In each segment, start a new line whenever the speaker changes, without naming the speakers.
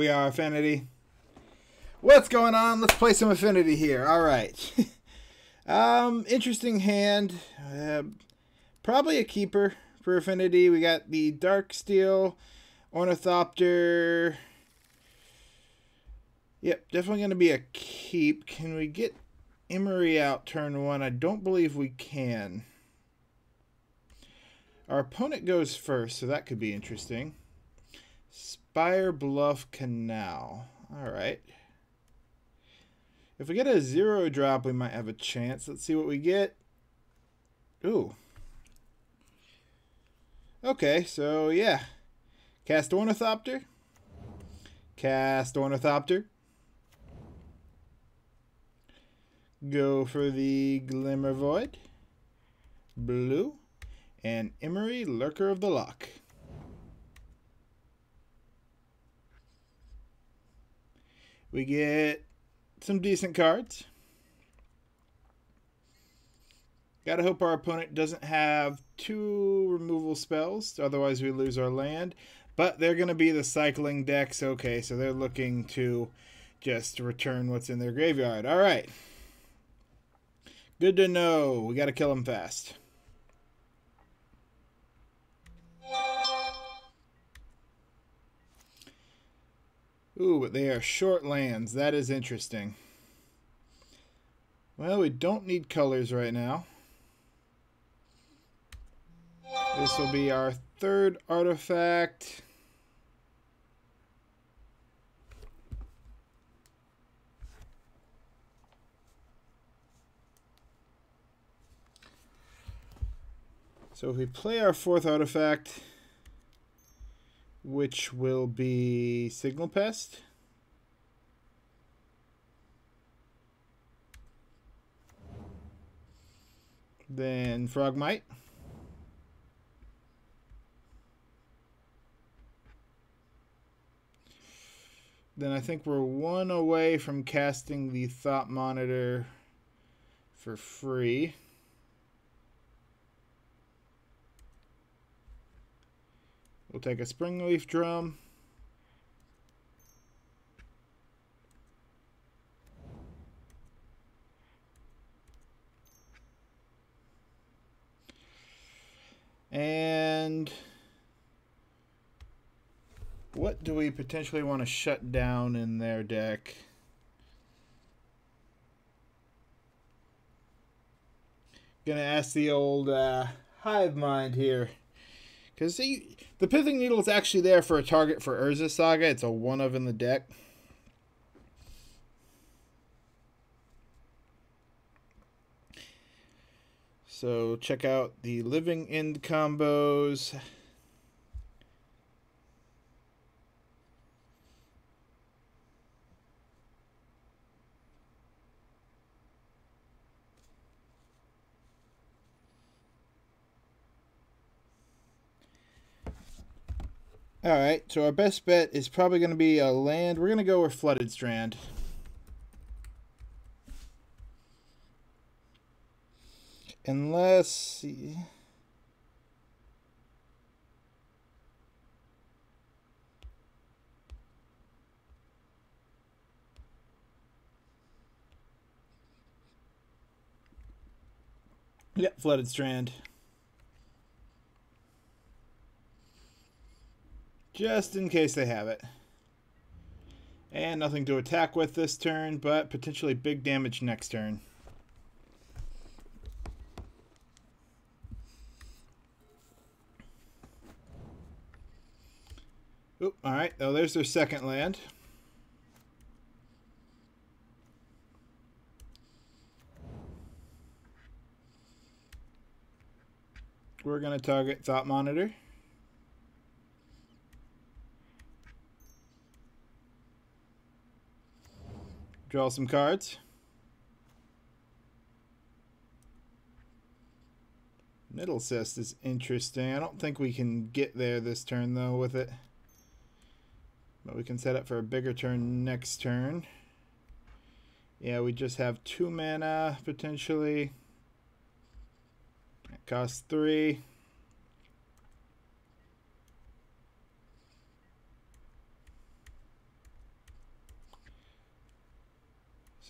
We are Affinity. What's going on? Let's play some Affinity here. All right. um, interesting hand. Uh, probably a keeper for Affinity. We got the Darksteel, Ornithopter. Yep, definitely going to be a keep. Can we get Emry out turn one? I don't believe we can. Our opponent goes first, so that could be interesting. Spirebluff Canal. All right. If we get a zero drop, we might have a chance. Let's see what we get. Ooh. Okay, so yeah. Cast Ornithopter. Cast Ornithopter. Go for the Glimmervoid. Blue and Emry, Lurker of the Loch. We get some decent cards. Gotta hope our opponent doesn't have two removal spells, otherwise we lose our land. But they're going to be the cycling decks. Okay, so they're looking to just return what's in their graveyard. All right. Good to know. We got to kill them fast. Ooh, but they are short lands. That is interesting. Well, we don't need colors right now. This will be our third artifact. So if we play our fourth artifact, which will be Signal Pest. Then Frogmite. Then I think we're one away from casting the Thought Monitor for free. We'll take a Springleaf Drum. And what do we potentially want to shut down in their deck? Gonna ask the old uh, hive mind here. Because the Pithing Needle is actually there for a target for Urza Saga. It's a one of in the deck. So check out the Living End combos. All right, so our best bet is probably going to be a land. We're going to go with Flooded Strand. Unless... Yep, Flooded Strand. Just in case they have it. And nothing to attack with this turn, but potentially big damage next turn. Oop, alright, oh, there's their second land. We're going to target Thought Monitor. Draw some cards. Nettlecyst is interesting. I don't think we can get there this turn, though, with it. But we can set up for a bigger turn next turn. Yeah, we just have two mana, potentially. It costs three.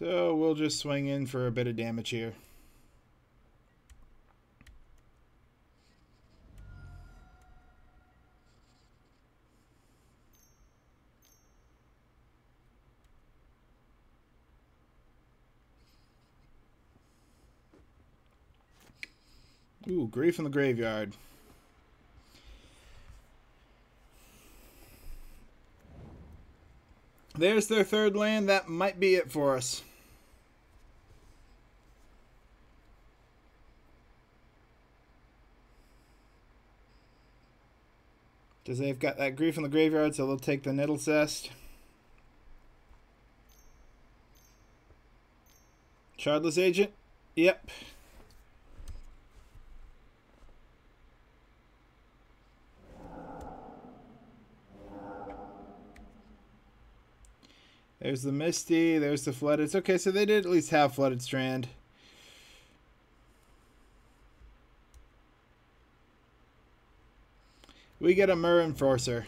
So we'll just swing in for a bit of damage here. Ooh, Grief in the Graveyard. There's their third land. That might be it for us. Because they've got that grief in the graveyard, so they'll take the nettle Nettlecyst. Shardless Agent? Yep. There's the Misty. There's the Flooded. It's okay, so they did at least have Flooded Strand. We get a Myr Enforcer.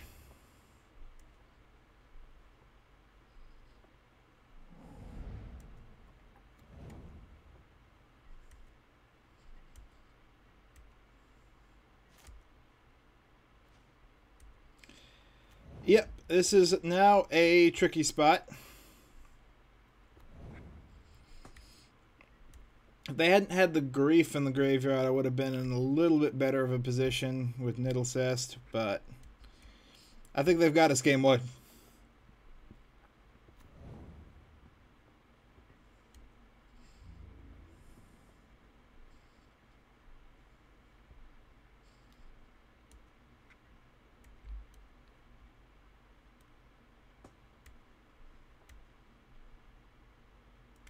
Yep, this is now a tricky spot. If they hadn't had the grief in the graveyard, I would have been in a little bit better of a position with Nettlecyst, but I think they've got us game one.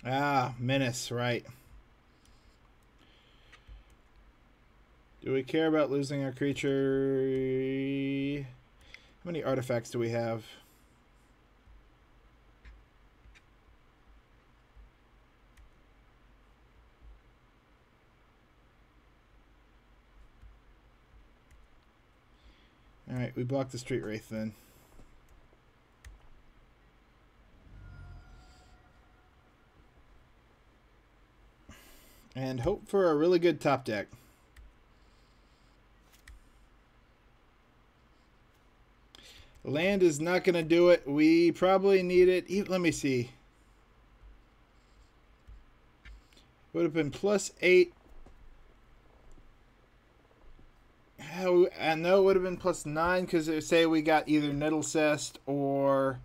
Ah, Menace, right. Do we care about losing our creature? How many artifacts do we have? Alright, we blocked the Street Wraith then. And hope for a really good top deck. Land is not going to do it. We probably need it. Let me see. Would have been plus eight. I know it would have been plus nine because they say we got either Nettlecyst or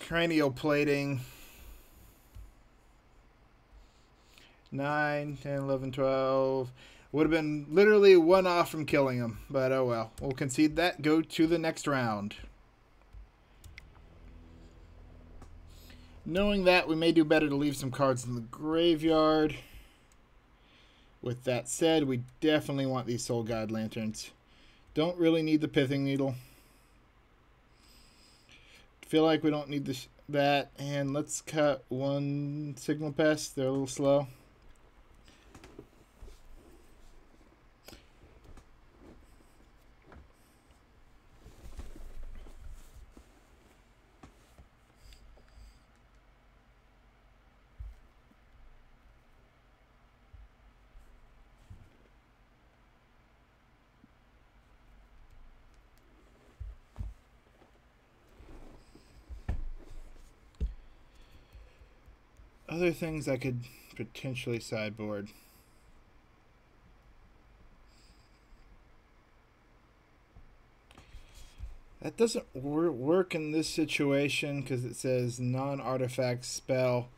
cranial plating. 9, 10, 11, 12. Would have been literally one off from killing him, but oh well. We'll concede that. Go to the next round. Knowing that, we may do better to leave some cards in the graveyard. With that said, we definitely want these Soul Guide Lanterns. Don't really need the Pithing Needle. Feel like we don't need this, that. And let's cut one Signal Pest. They're a little slow. Other things I could potentially sideboard. That doesn't wor work in this situation because it says non-artifact spell.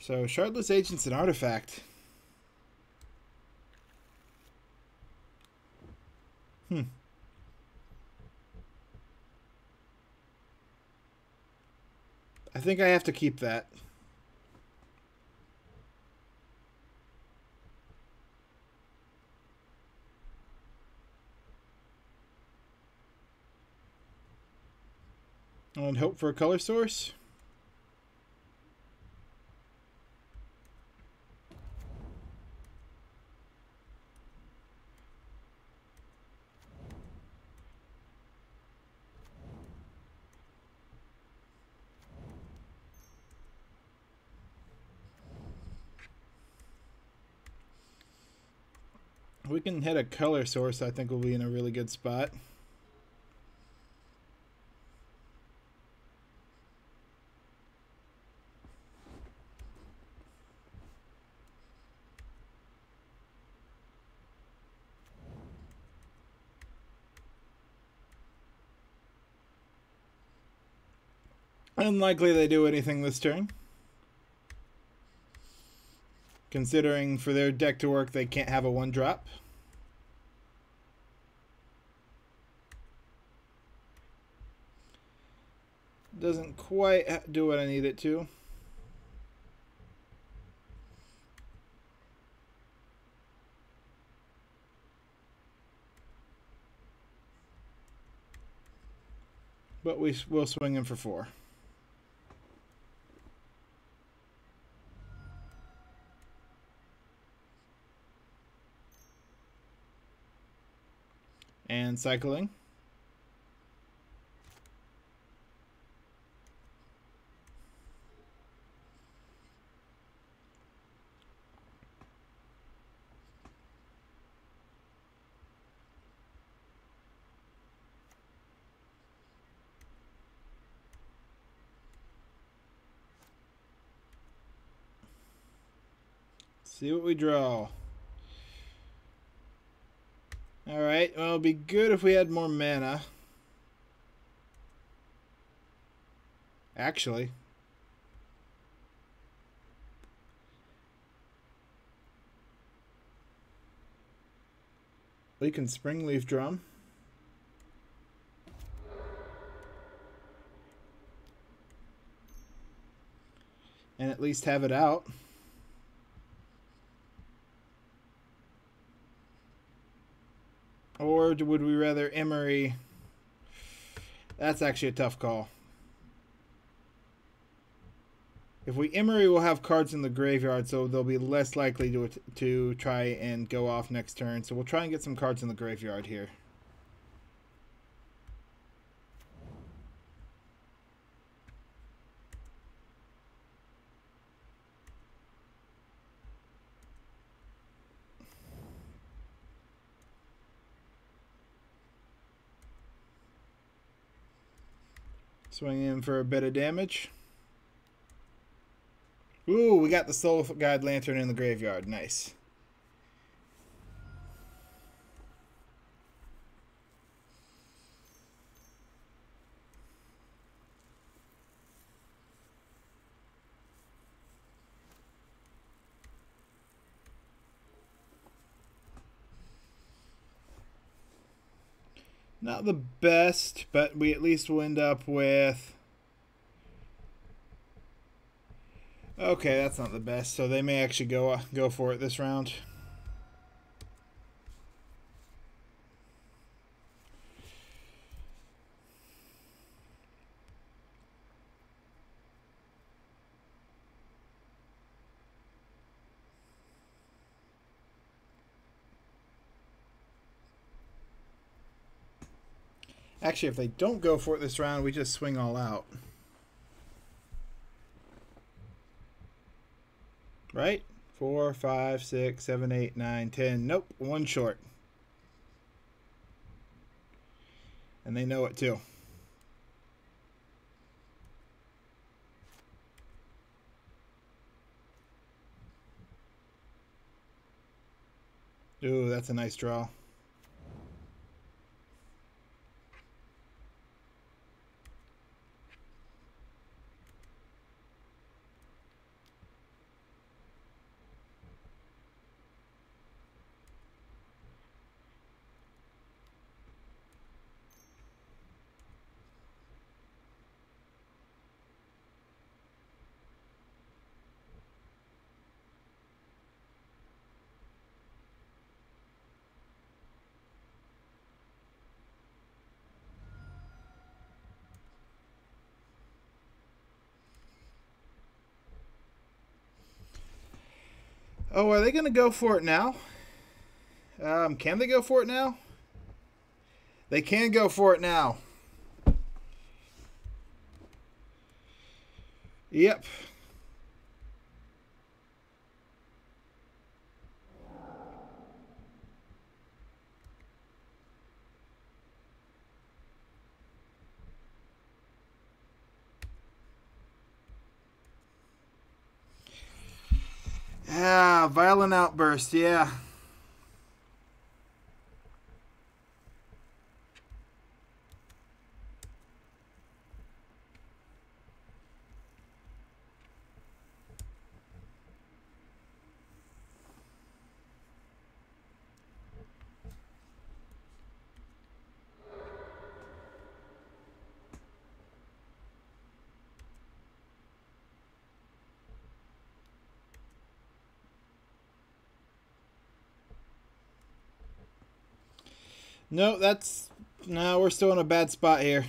So Shardless Agent's an artifact. Hmm. I think I have to keep that. And hope for a color source. We can hit a color source, I think we'll be in a really good spot. Unlikely they do anything this turn. Considering for their deck to work, they can't have a one drop. Doesn't quite do what I need it to. But we will swing him for four. And cycling. See what we draw. Alright, well, it'd be good if we had more mana. Actually. We can Springleaf Drum. And at least have it out. Or would we rather Emry? That's actually a tough call. If we Emry, we'll have cards in the graveyard, so they'll be less likely to to try and go off next turn. So we'll try and get some cards in the graveyard here. Swing in for a bit of damage. Ooh, we got the Soul Guide Lantern in the graveyard. Nice. Not the best, but we at least will end up with... Okay, that's not the best, so they may actually go uh, go for it this round. Actually, if they don't go for it this round, we just swing all out. Right? Four, five, six, seven, eight, nine, ten. Nope, one short. And they know it too. Ooh, that's a nice draw. Oh, are they going to go for it now? Um, can they go for it now? They can go for it now. Yep. Ah, violent outburst, yeah. No, that's no. We're still in a bad spot here.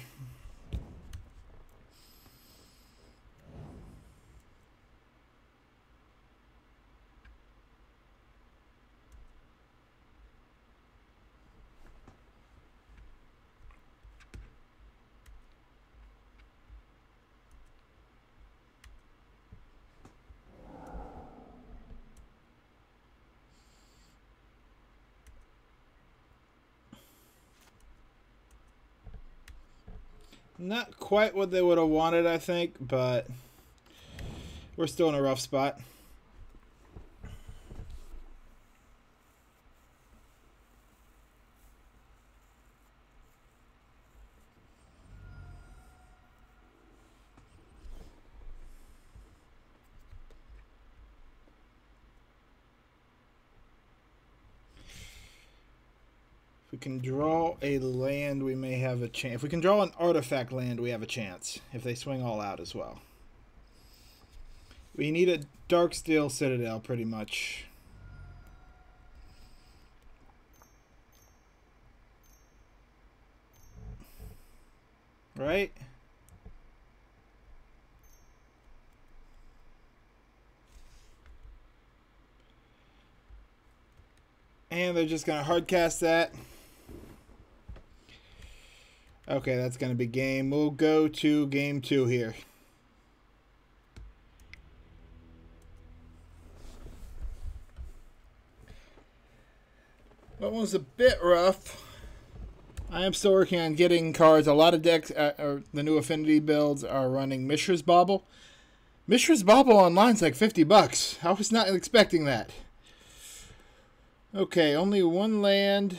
Not quite what they would have wanted, I think, but we're still in a rough spot. We can draw a land, we may have a chance. If we can draw an artifact land, we have a chance. If they swing all out as well. We need a Darksteel Citadel, pretty much. Right? And they're just going to hardcast that. Okay, that's going to be game. We'll go to game two here. That one's a bit rough. I am still working on getting cards. A lot of decks, uh, or the new Affinity builds are running Mishra's Bauble. Mishra's Bauble online is like 50 bucks. I was not expecting that. Okay, only one land.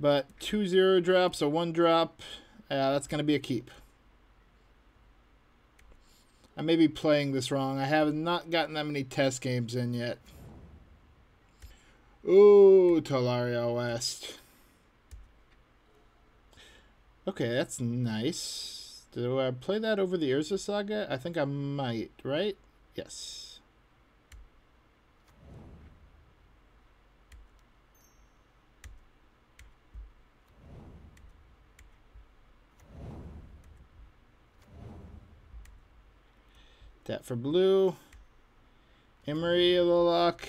But two zero drops, a one drop, uh, that's going to be a keep. I may be playing this wrong. I have not gotten that many test games in yet. Ooh, Tolaria West. Okay, that's nice. Do I play that over the Urza Saga? I think I might, right? Yes. Tap for blue. Emry of the Loch.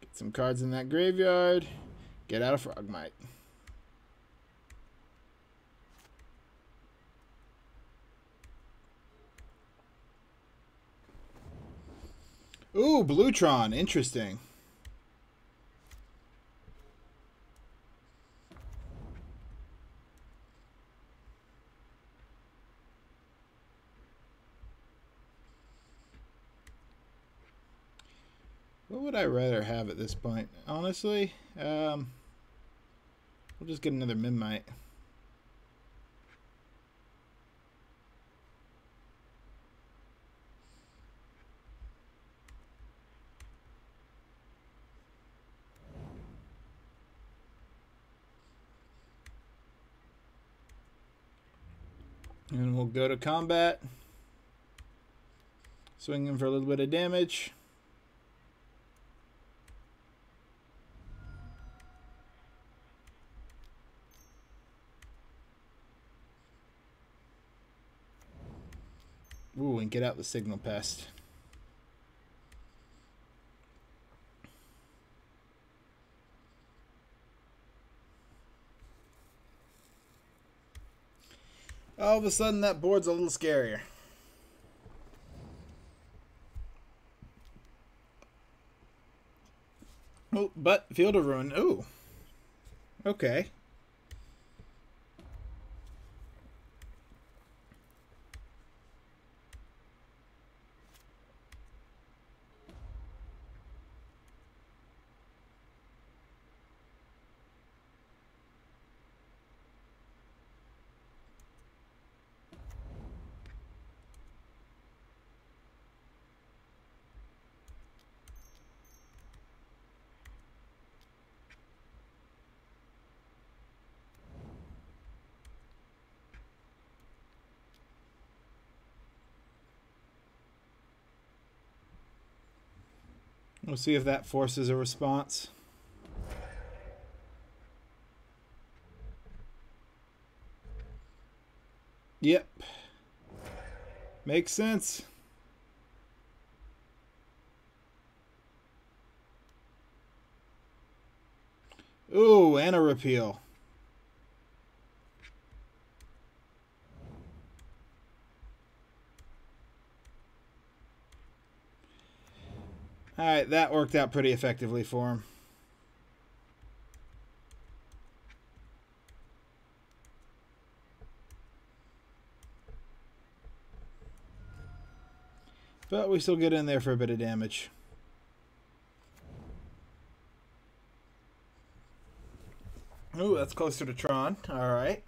Get some cards in that graveyard. Get out of Frogmite. Ooh, Blue Tron. Interesting. What would I rather have at this point? Honestly, um, we'll just get another Midnight. And we'll go to combat. Swinging for a little bit of damage. Ooh, and get out the signal pest. All of a sudden, that board's a little scarier. Oh, but Field of Ruin. Ooh. Okay. We'll see if that forces a response. Yep. Makes sense. Ooh, and a repeal. All right, that worked out pretty effectively for him. But we still get in there for a bit of damage. Ooh, that's closer to Tron. All right.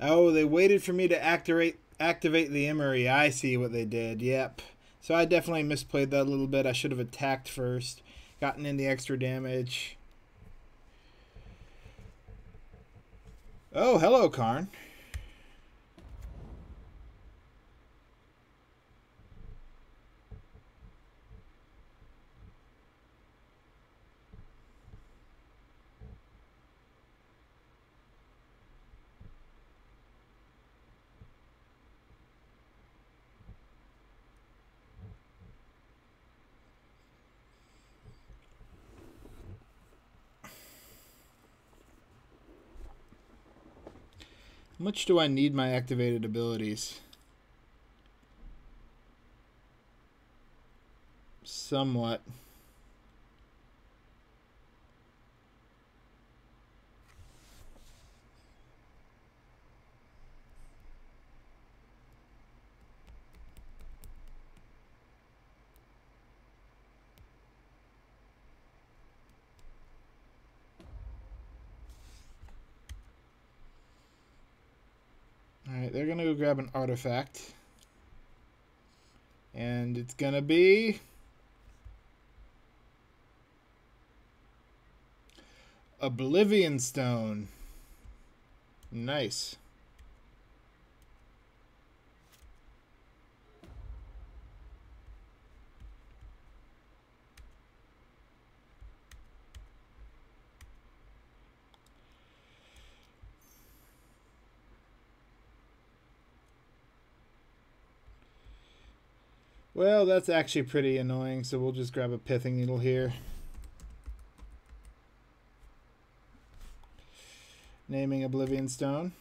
Oh, they waited for me to activate activate the Emry. I see what they did. Yep. So I definitely misplayed that a little bit. I should have attacked first, gotten in the extra damage. Oh, hello, Karn. Much do I need my activated abilities? Somewhat. Alright, they're gonna go grab an artifact. And it's gonna be... Oblivion Stone. Nice. Well, that's actually pretty annoying, so we'll just grab a pithing needle here. Naming Oblivion Stone.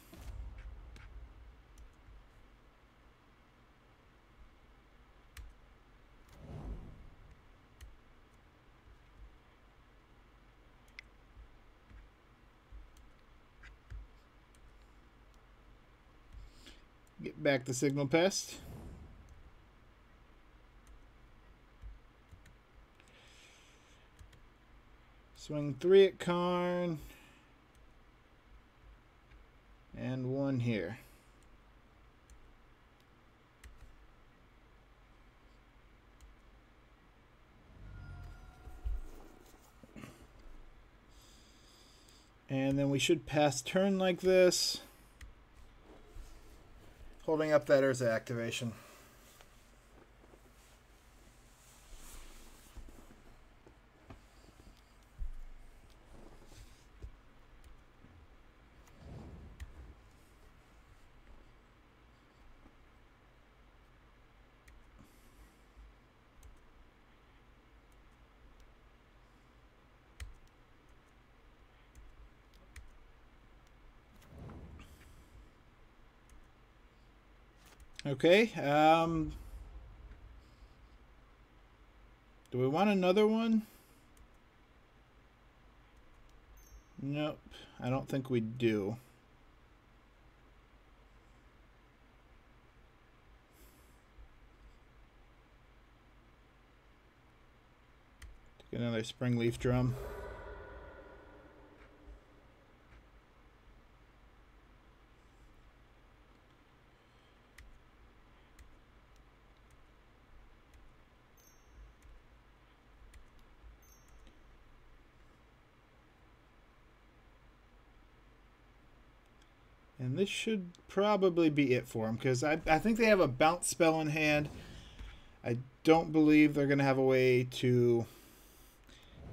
Get back the signal pest. Swing three at Karn. And one here. And then we should pass turn like this. Holding up that Urza activation. Okay. Um, do we want another one? Nope. I don't think we do. Take another Springleaf Drum. This should probably be it for them because I, I think they have a bounce spell in hand. I don't believe they're going to have a way to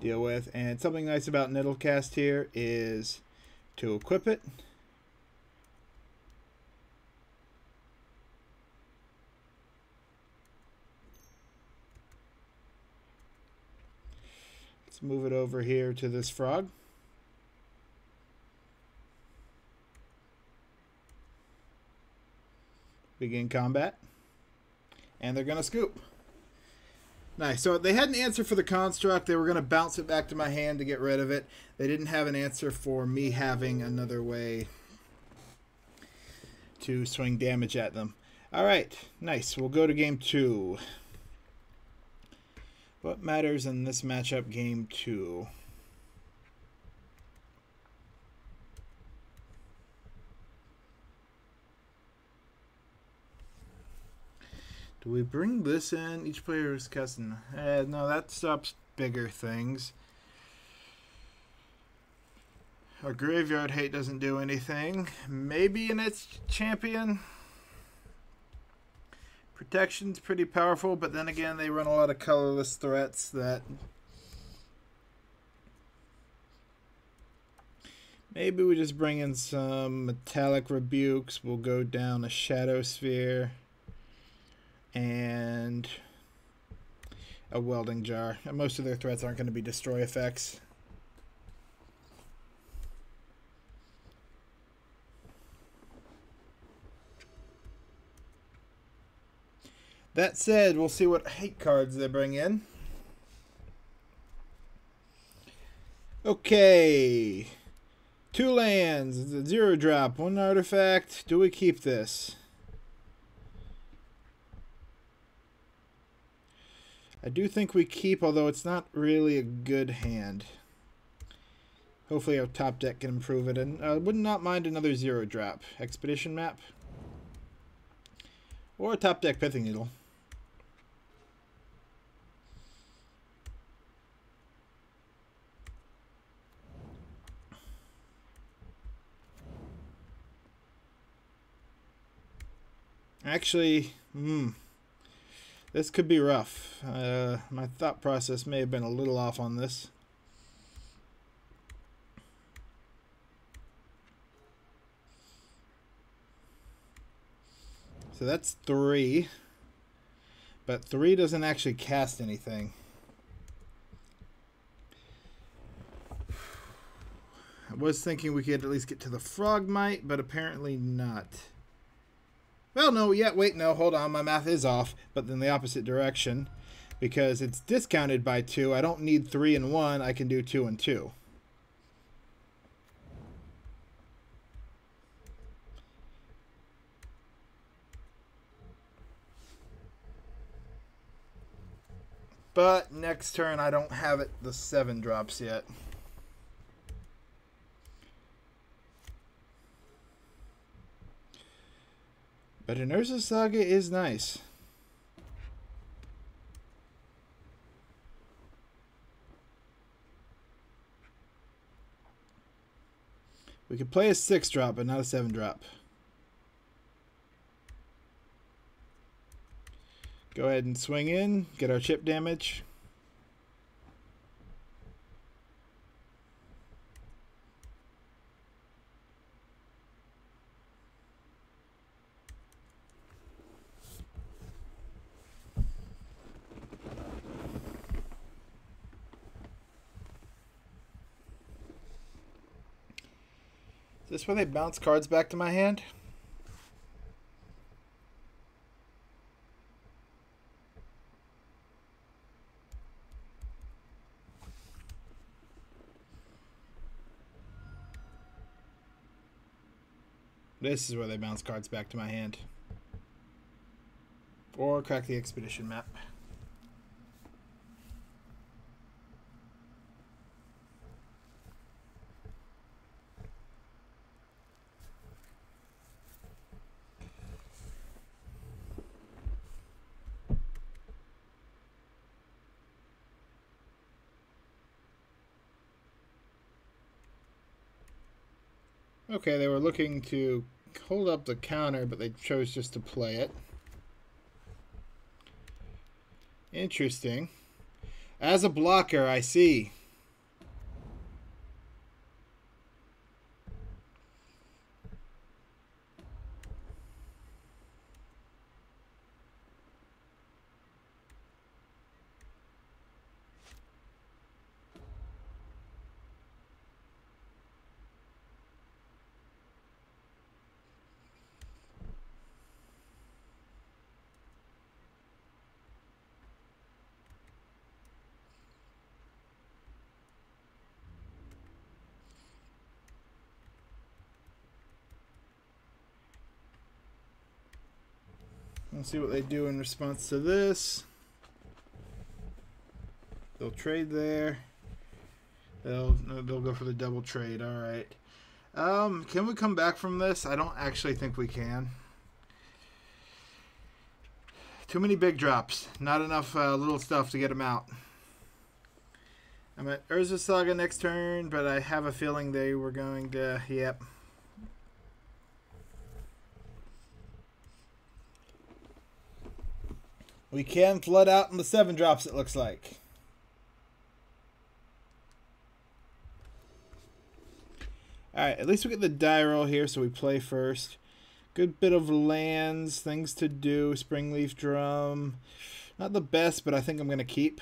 deal with. And something nice about Nettlecyst here is to equip it. Let's move it over here to this frog. Begin combat. And they're going to scoop. Nice. So they had an answer for the construct. They were going to bounce it back to my hand to get rid of it. They didn't have an answer for me having another way to swing damage at them. All right. Nice. We'll go to game two. What matters in this matchup, game two? Do we bring this in? Each player is casting. Eh, no, that stops bigger things. Our graveyard hate doesn't do anything. Maybe in its champion. Protection's pretty powerful, but then again, they run a lot of colorless threats that. Maybe we just bring in some metallic rebukes. We'll go down a Shadowspear and a welding jar. And most of their threats aren't going to be destroy effects. That said, we'll see what hate cards they bring in. Okay. Two lands, zero drop, one artifact. Do we keep this? I do think we keep, although it's not really a good hand. Hopefully our top deck can improve it. And I uh, would not mind another zero drop. Expedition map. Or a top deck Pithing Needle. Actually, hmm. This could be rough. Uh, my thought process may have been a little off on this. So that's three. But three doesn't actually cast anything. I was thinking we could at least get to the Frogmite, but apparently not. Well, no, yeah, wait, no, hold on. My math is off, but in the opposite direction. Because it's discounted by 2. I don't need 3 and 1. I can do 2 and 2. But next turn, I don't have it the 7 drops yet. But an Urza Saga is nice. We could play a 6 drop, but not a 7 drop. Go ahead and swing in, get our chip damage. This where they bounce cards back to my hand? This is where they bounce cards back to my hand. Or crack the expedition map. Okay, they were looking to hold up the counter, but they chose just to play it. Interesting. As a blocker, I see. See what they do in response to this. They'll trade there. They'll they'll go for the double trade. All right. Um, can we come back from this? I don't actually think we can. Too many big drops. Not enough uh, little stuff to get them out. I'm at Urza Saga next turn, but I have a feeling they were going to. Yep. We can flood out in the seven drops, it looks like. Alright, at least we get the die roll here, so we play first. Good bit of lands, things to do. Springleaf Drum. Not the best, but I think I'm going to keep.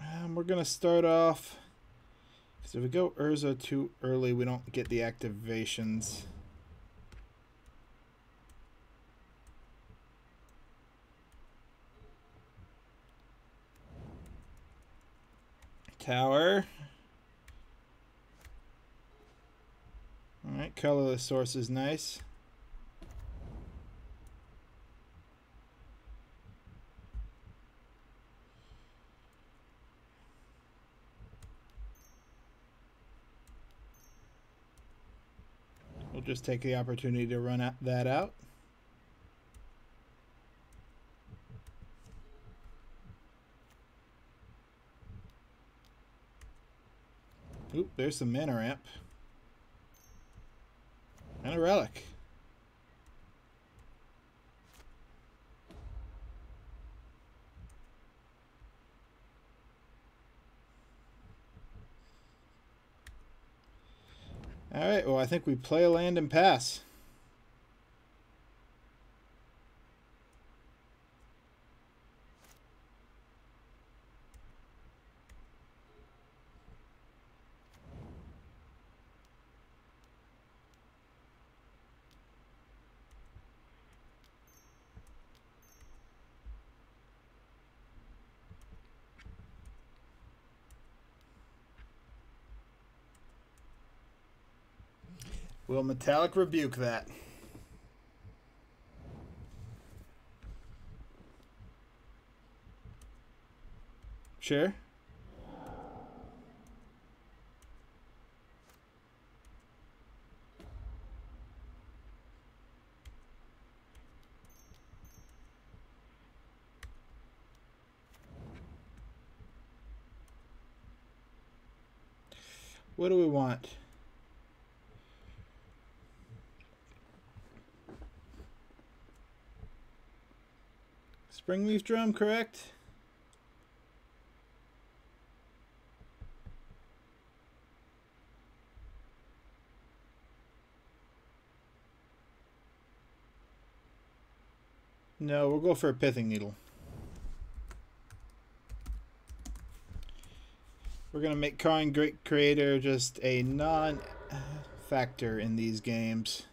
Um, we're going to start off... So if we go Urza too early, we don't get the activations. Tower. Alright, colorless source is nice. We'll just take the opportunity to run that out. Oop, there's some mana ramp. And a relic. Alright, well I think we play a land and pass. Will Metallic rebuke that? Sure. What do we want? Springleaf drum, correct? No, we'll go for a pithing needle. We're going to make Karn Great Creator just a non-factor in these games.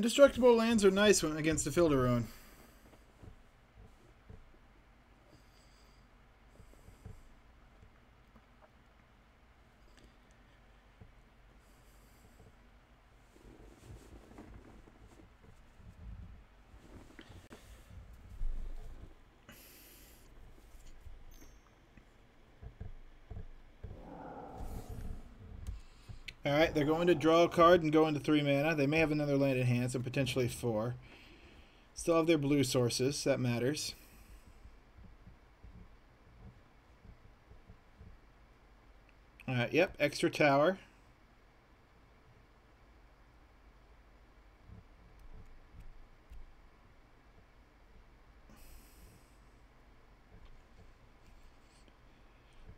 Indestructible lands are nice against the Field they're going to draw a card and go into three mana. They may have another land in hand, so potentially four. Still have their blue sources. That matters. All right, yep, extra tower.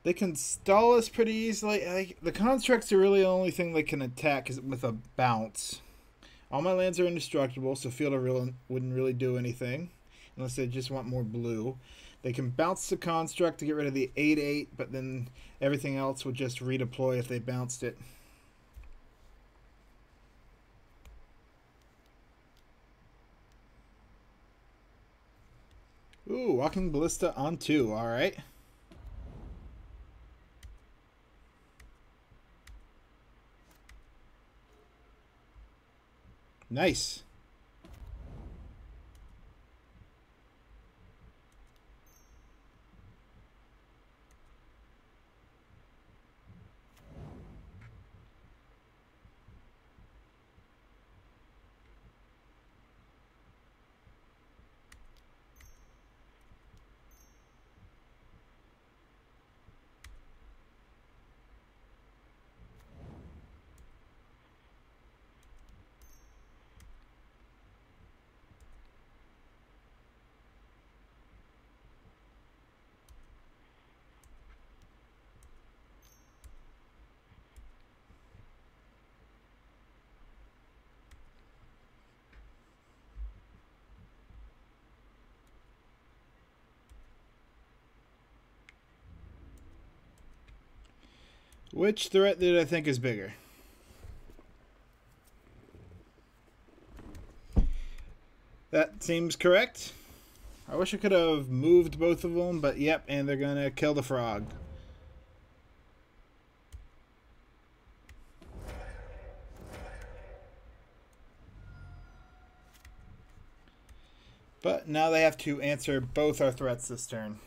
They can stall us pretty easily. The constructs are really the only thing they can attack with a bounce. All my lands are indestructible, so Field of Ruin wouldn't really do anything unless they just want more blue. They can bounce the construct to get rid of the 8-8, but then everything else would just redeploy if they bounced it. Ooh, Walking Ballista on two, alright. Nice. Which threat did I think is bigger? That seems correct. I wish I could have moved both of them, but yep, and they're to kill the frog. But now they have to answer both our threats this turn.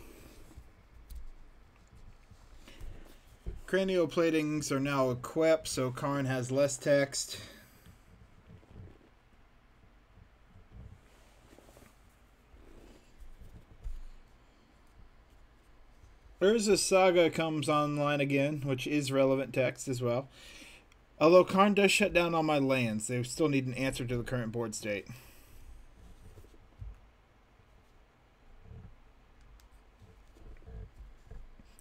Cranial platings are now equipped, so Karn has less text. Urza Saga comes online again, which is relevant text as well. Although Karn does shut down all my lands, they still need an answer to the current board state.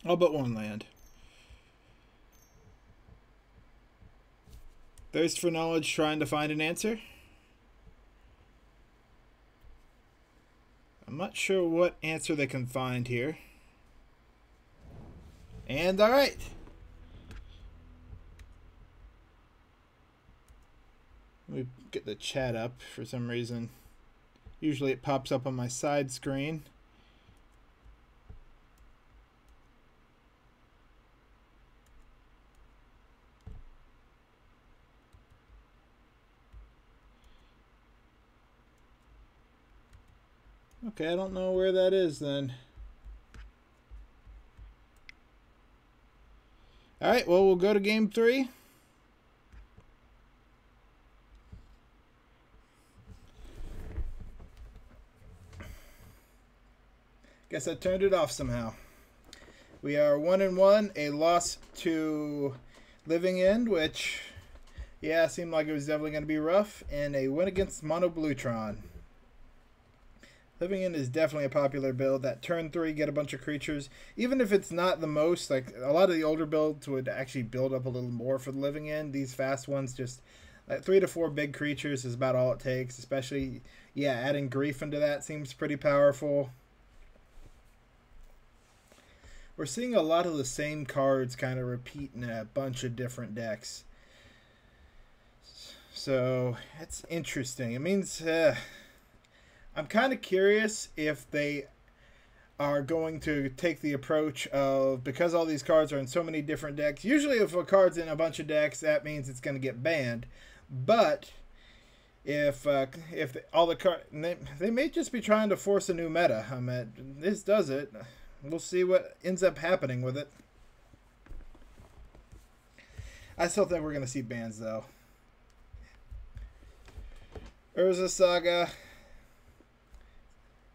All but one land. Thirst for knowledge, trying to find an answer. I'm not sure what answer they can find here. And alright. Me get the chat up for some reason. Usually it pops up on my side screen. Okay, I don't know where that is then. All right, well, we'll go to game three. Guess I turned it off somehow. We are one and one, a loss to Living End, which, yeah, seemed like it was definitely going to be rough, and a win against Mono Blue Tron. Living End is definitely a popular build. That turn three, get a bunch of creatures. Even if it's not the most, like a lot of the older builds would actually build up a little more for the Living End. These fast ones just like three to four big creatures is about all it takes. Especially, yeah, adding grief into that seems pretty powerful. We're seeing a lot of the same cards kind of repeat in a bunch of different decks. So that's interesting. It means. Uh, I'm kind of curious if they are going to take the approach of because all these cards are in so many different decks. Usually, if a card's in a bunch of decks, that means it's going to get banned. But if uh, if all the card they, they may just be trying to force a new meta. I mean, this does it. We'll see what ends up happening with it. I still think we're going to see bans, though. Urza Saga.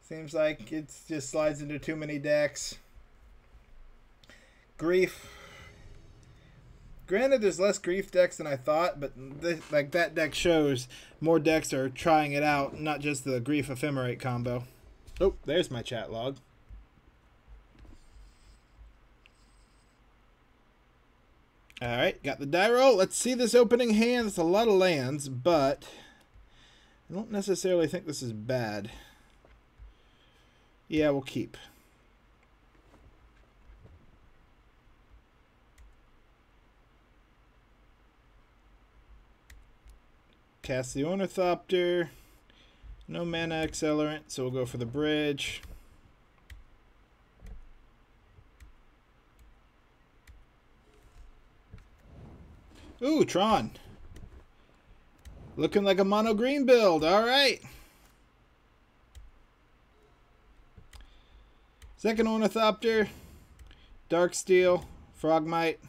Seems like it just slides into too many decks. Grief. Granted, there's less grief decks than I thought, but like that deck shows more decks are trying it out, not just the grief ephemerate combo. Oh, there's my chat log. All right, got the die roll. Let's see this opening hand. It's a lot of lands, but I don't necessarily think this is bad. Yeah, we'll keep. Cast the Ornithopter. No mana accelerant, so we'll go for the bridge. Ooh, Tron. Looking like a mono green build. All right. Second Ornithopter. Darksteel. Frogmite.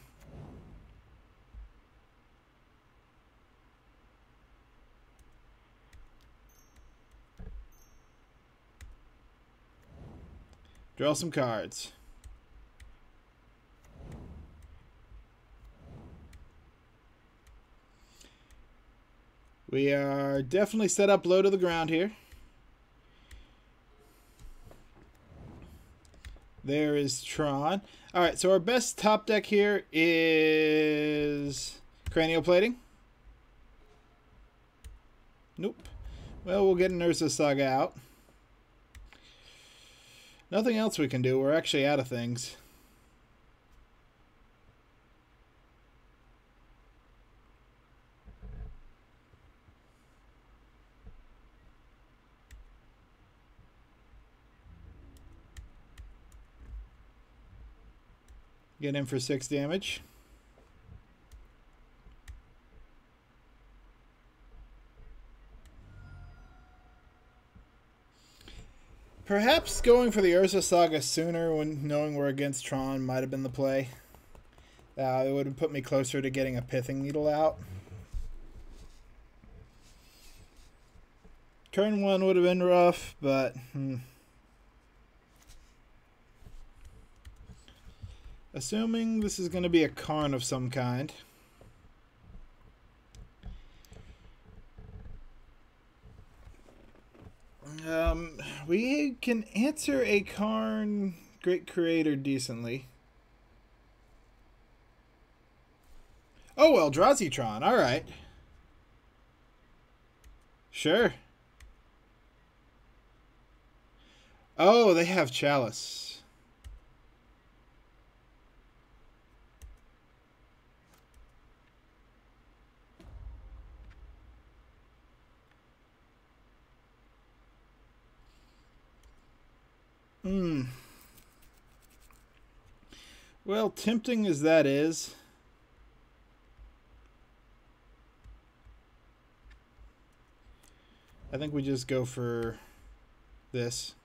Draw some cards. We are definitely set up low to the ground here. There is Tron. All right, so our best top deck here is cranial plating. Nope. Well, we'll get an Urza Saga out. Nothing else we can do. We're actually out of things. Get in for six damage. Perhaps going for the Urza Saga sooner when knowing we're against Tron might have been the play. Uh, it would have put me closer to getting a Pithing Needle out. Turn one would have been rough, but... Hmm. Assuming this is going to be a Karn of some kind. Um, we can answer a Karn Great Creator decently. Oh, well, Eldrazi All right. Sure. Oh, they have Chalice. Hmm. Well, tempting as that is, I think we just go for this.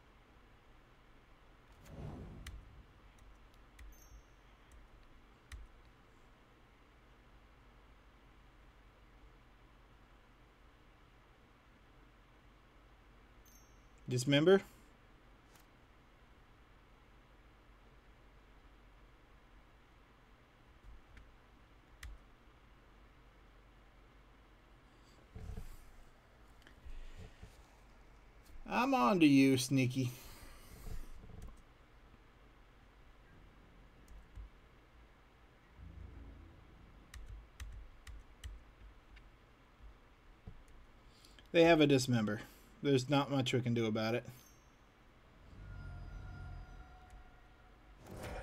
Dismember? I'm on to you, Sneaky. They have a dismember. There's not much we can do about it.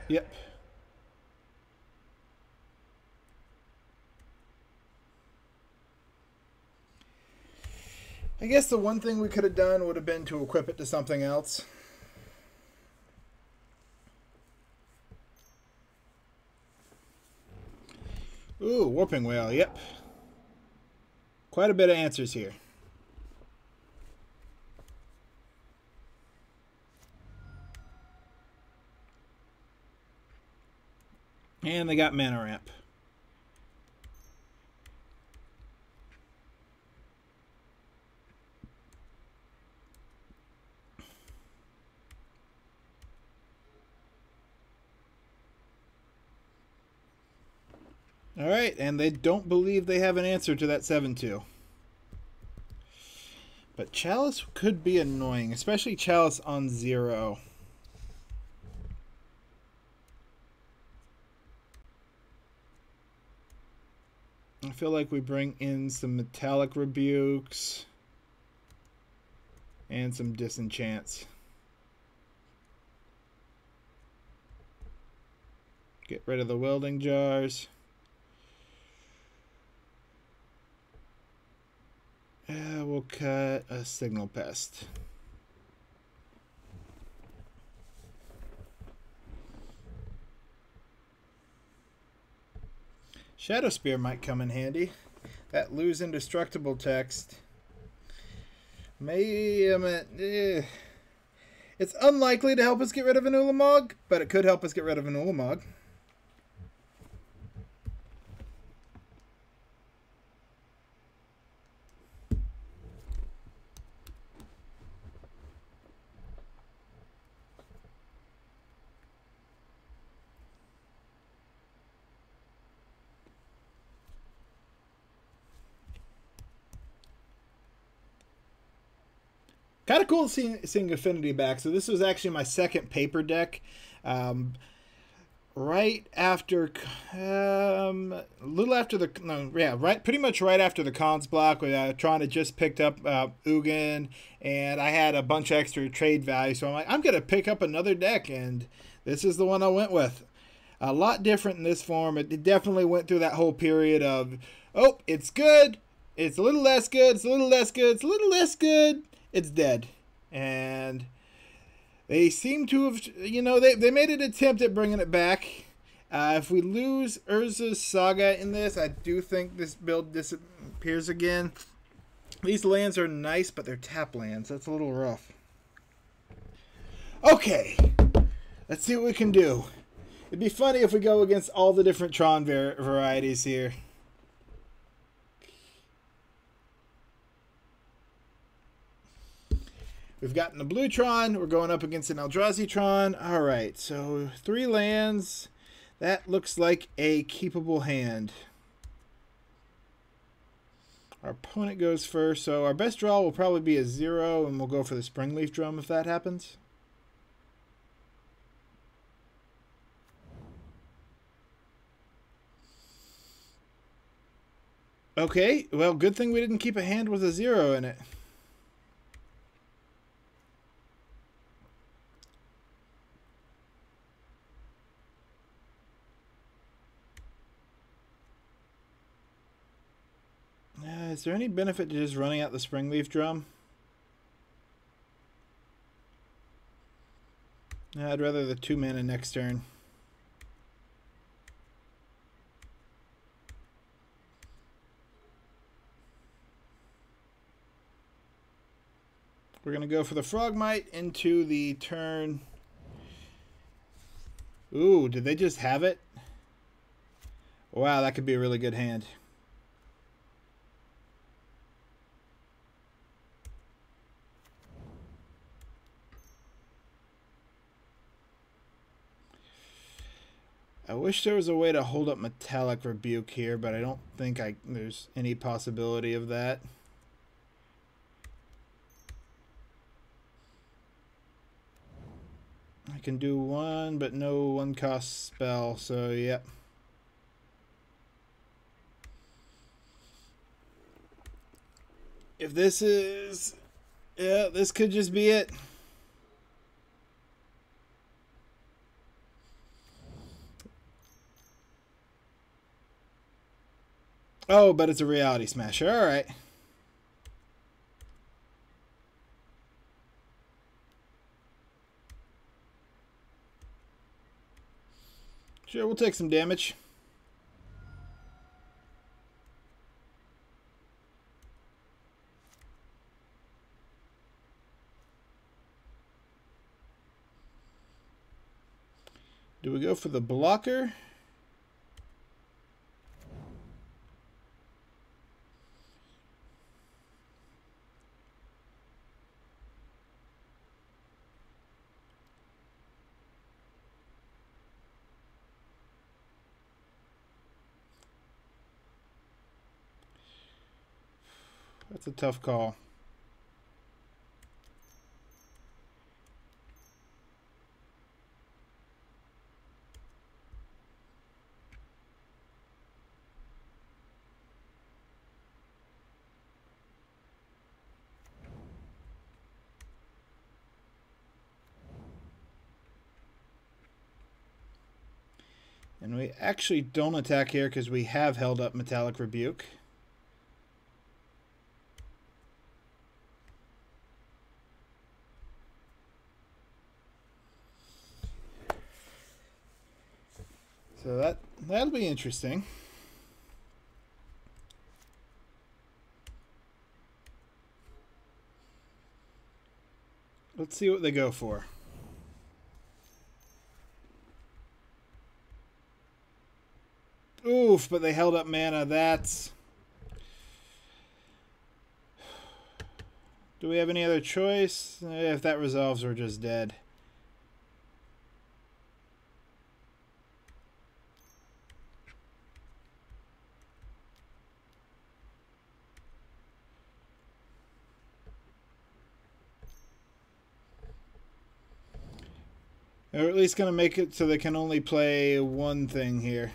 Yep. I guess the one thing we could have done would have been to equip it to something else. Ooh, Warping Wail, yep. Quite a bit of answers here. And they got mana ramp. All right, and they don't believe they have an answer to that 7-2. But Chalice could be annoying, especially Chalice on zero. I feel like we bring in some metallic rebukes and some disenchants. Get rid of the welding jars. We'll cut a signal pest. Shadowspear might come in handy. That lose indestructible text. May um, eh. It's unlikely to help us get rid of an Ulamog, but it could help us get rid of an Ulamog. Kind of cool seeing, seeing Affinity back. So this was actually my second paper deck. Um, right after, um, a little after the, no, yeah, right, pretty much right after the Khans block, where uh, Tron had just picked up uh, Ugin, and I had a bunch of extra trade value. So I'm like, I'm going to pick up another deck, and this is the one I went with. A lot different in this form. It definitely went through that whole period of, oh, it's good, it's a little less good, it's a little less good, it's a little less good it's dead. And they seem to have, you know, they, they made an attempt at bringing it back. Uh, if we lose Urza's Saga in this, I do think this build disappears again. These lands are nice, but they're tap lands. That's a little rough. Okay, let's see what we can do. It'd be funny if we go against all the different Tron varieties here. We've gotten the Blue Tron. We're going up against an Eldrazi Tron. All right, so three lands. That looks like a keepable hand. Our opponent goes first, so our best draw will probably be a zero, and we'll go for the Springleaf Drum if that happens. Okay, well, good thing we didn't keep a hand with a zero in it. Is there any benefit to just running out the springleaf drum? I'd rather the two mana next turn. We're going to go for the Frogmite into the turn. Ooh, did they just have it? Wow, that could be a really good hand. I wish there was a way to hold up Metallic Rebuke here, but I don't think I there's any possibility of that. I can do one, but no one cost spell, so yep. If this is... Yeah, this could just be it. Oh, but it's a reality smasher. All right. Sure, we'll take some damage. Do we go for the blocker? That's a tough call. And we actually don't attack here because we have held up Metallic Rebuke. So that that'll be interesting. Let's see what they go for. Oof, but they held up mana. That's... Do we have any other choice? Eh, if that resolves, we're just dead. Or at least going to make it so they can only play one thing here.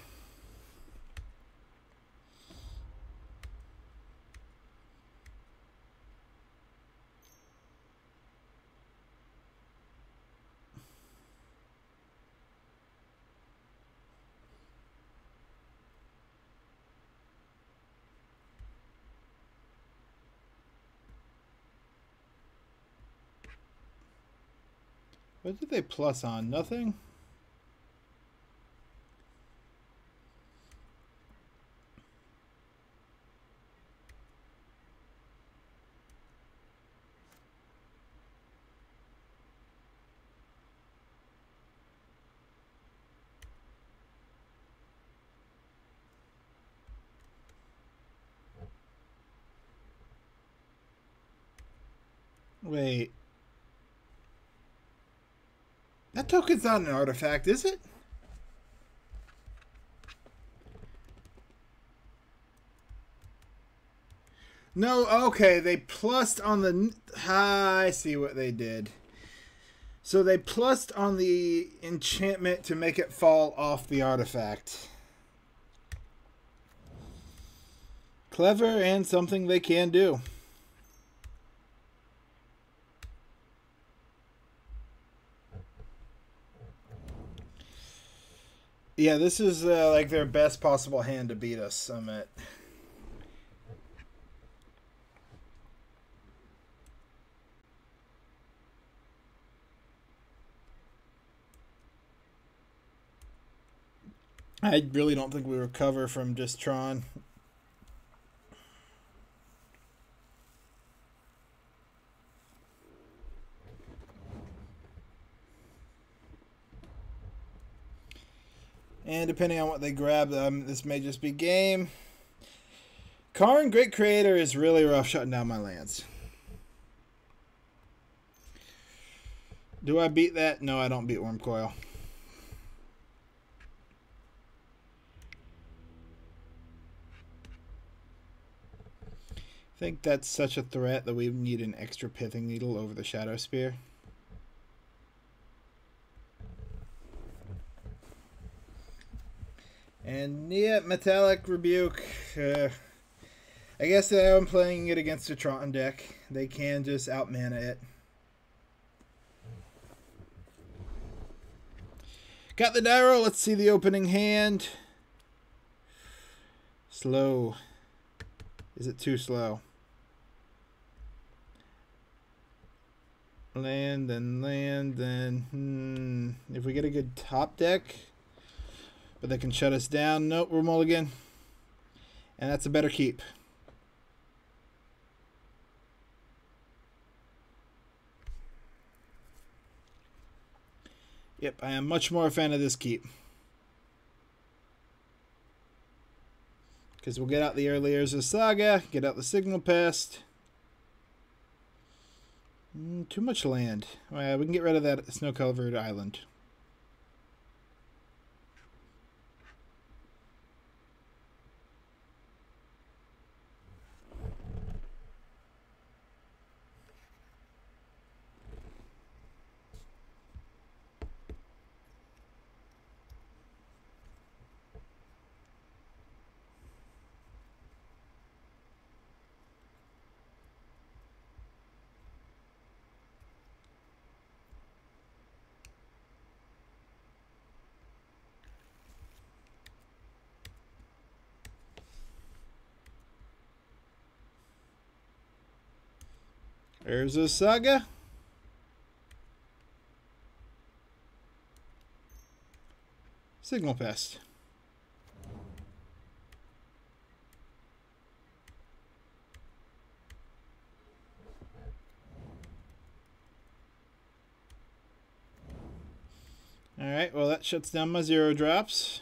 They plus on? Nothing? Wait. Token's not an artifact, is it? No, okay, they plussed on the... Ah, I see what they did. So they plussed on the enchantment to make it fall off the artifact. Clever and something they can do. Yeah, this is uh, like their best possible hand to beat us, Summit. I really don't think we recover from just Tron. Depending on what they grab, um, this may just be game. Karn, Great Creator, is really rough shutting down my lands. Do I beat that? No, I don't beat Wurmcoil. I think that's such a threat that we need an extra Pithing Needle over the Shadowspear. And yeah, Metallic Rebuke. Uh, I guess I'm playing it against a Tron deck. They can just out mana it. Got the Dyro. Let's see the opening hand. Slow. Is it too slow? Land and land and hmm, if we get a good top deck, but they can shut us down. Nope, we're mulligan. And that's a better keep. Yep, I am much more a fan of this keep. Because we'll get out the early Urza's Saga, get out the Signal Pest. Mm, too much land. Well, we can get rid of that snow-covered island. There's a saga. Signal Pest. Alright, well that shuts down my zero drops.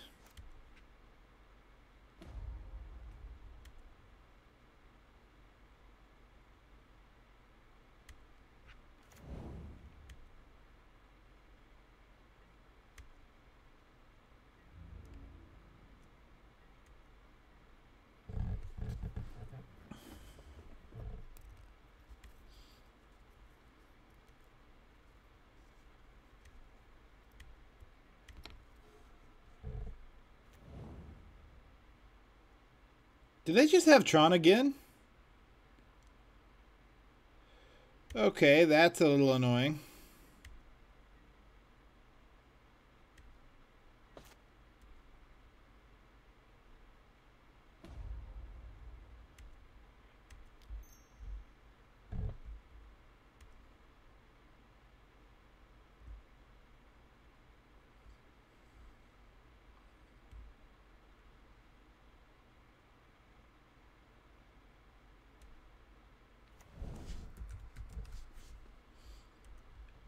Do they just have Tron again? Okay, that's a little annoying.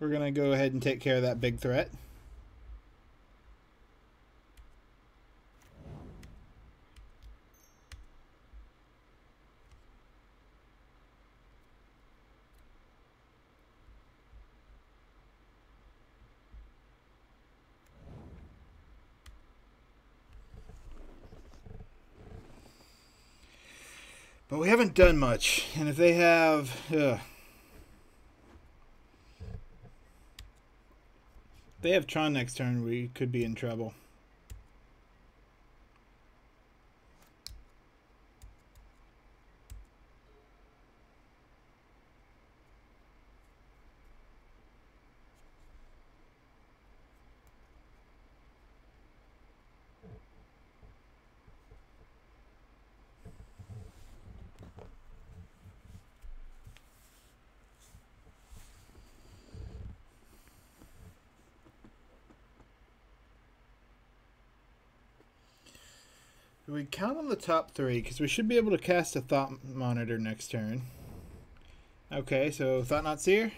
We're going to go ahead and take care of that big threat. But we haven't done much. And if they have... Ugh, they have Tron next turn, we could be in trouble. we count on the top three? Because we should be able to cast a Thought Monitor next turn. Okay, so Thought-Knot Seer?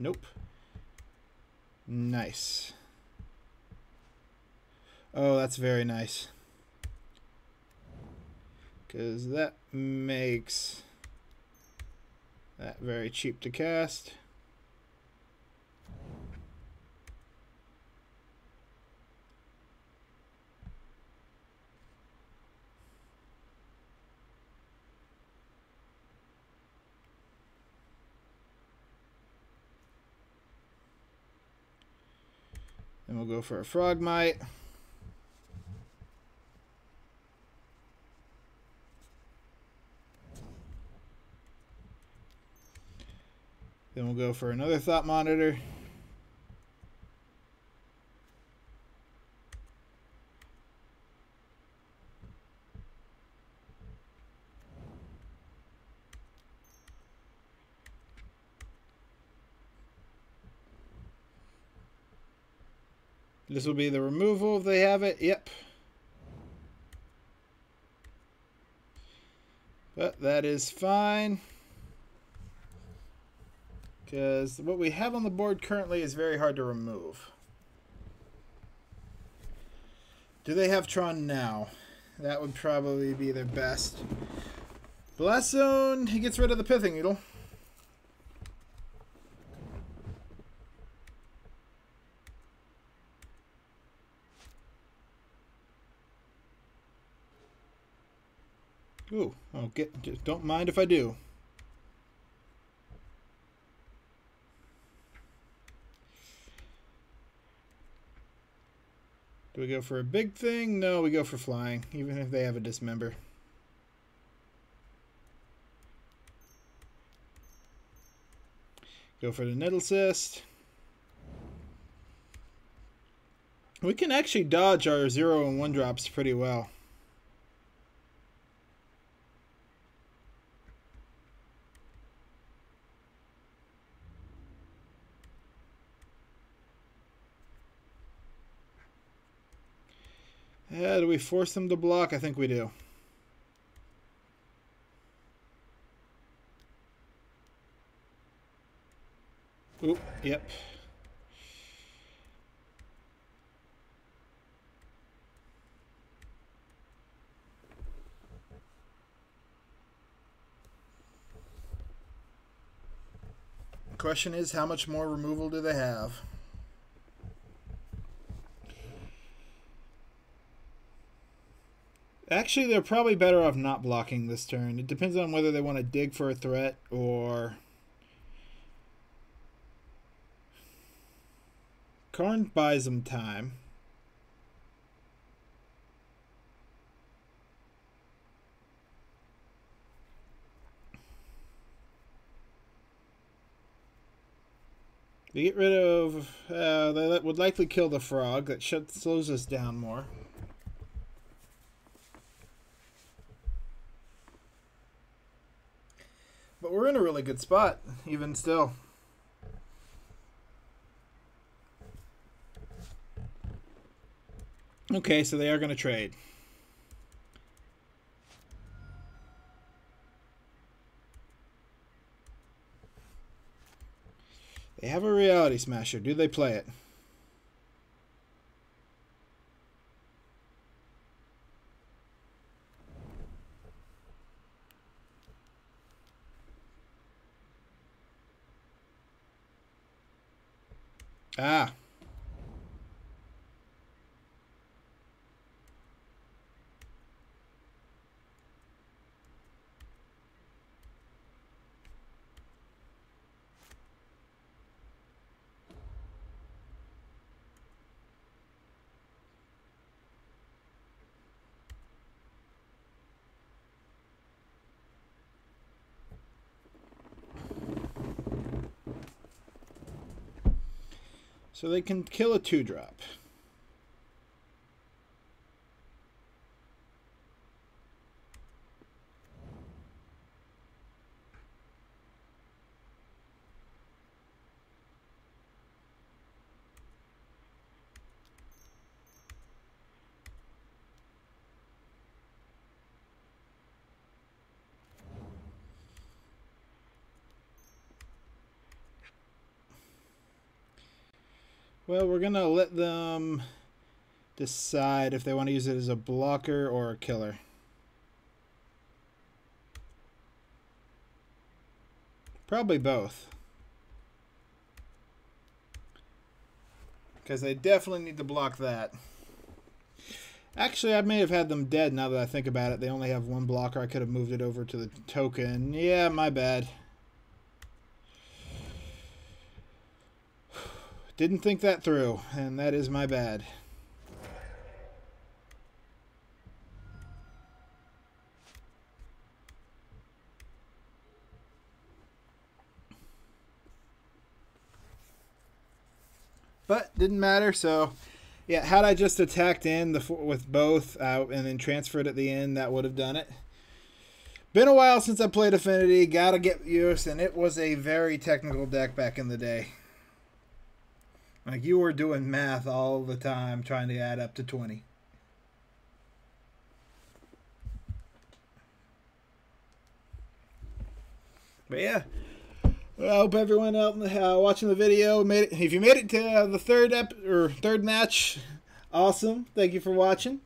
Nope. Nice. Oh, that's very nice. Because that makes that very cheap to cast. Then we'll go for a Frogmite. Then we'll go for another Thought Monitor. This will be the removal if they have it. Yep. But that is fine. Because what we have on the board currently is very hard to remove. Do they have Tron now? That would probably be their best. Blast Zone, he gets rid of the Pithing Needle. Ooh, I'll get, don't mind if I do. Do we go for a big thing? No, we go for flying, even if they have a dismember. Go for the Nettlecyst. We can actually dodge our 0 and 1 drops pretty well. Yeah, do we force them to block? I think we do. Oop, yep. Question is, how much more removal do they have? Actually, they're probably better off not blocking this turn. It depends on whether they want to dig for a threat or... Karn buys them time. They get rid of... Uh, they would likely kill the frog. That shuts, slows us down more. But we're in a really good spot, even still. Okay, so they are going to trade. They have a reality smasher. Do they play it? Ah. So they can kill a two drop. Well, we're going to let them decide if they want to use it as a blocker or a killer. Probably both. Because they definitely need to block that. Actually, I may have had them dead now that I think about it. They only have one blocker. I could have moved it over to the token. Yeah, my bad. Didn't think that through, and that is my bad. But didn't matter, so yeah, had I just attacked in the with both uh, and then transferred at the end, that would have done it. Been a while since I played Affinity, gotta get used, and it was a very technical deck back in the day. Like you were doing math all the time trying to add up to 20. But yeah, I hope everyone out uh, watching the video made it. If you made it to uh, the third ep or third match, awesome. Thank you for watching.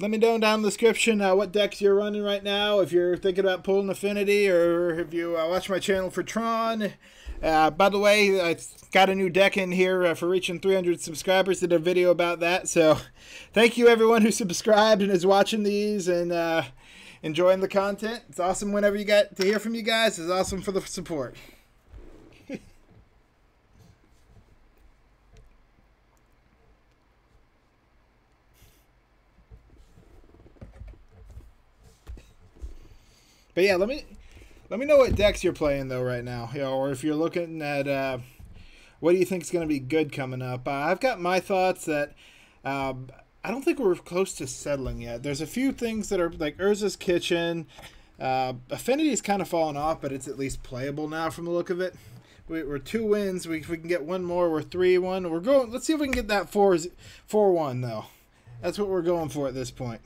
Let me know down in the description uh, what decks you're running right now. If you're thinking about pulling Affinity, or if you uh, watch my channel for Tron. Uh, by the way, I got a new deck in here uh, for reaching 300 subscribers. Did a video about that. So, thank you everyone who subscribed and is watching these and uh, enjoying the content. It's awesome whenever you get to hear from you guys. It's awesome for the support. but yeah, let me let me know what decks you're playing though right now, you know, or if you're looking at uh, what do you think is going to be good coming up. Uh, I've got my thoughts that um, I don't think we're close to settling yet. There's a few things that are like Urza's Kitchen. Uh, Affinity's kind of fallen off, but it's at least playable now from the look of it. We, are two wins. We, if we can get one more, we're three one. We're going. Let's see if we can get that four four one though. That's what we're going for at this point.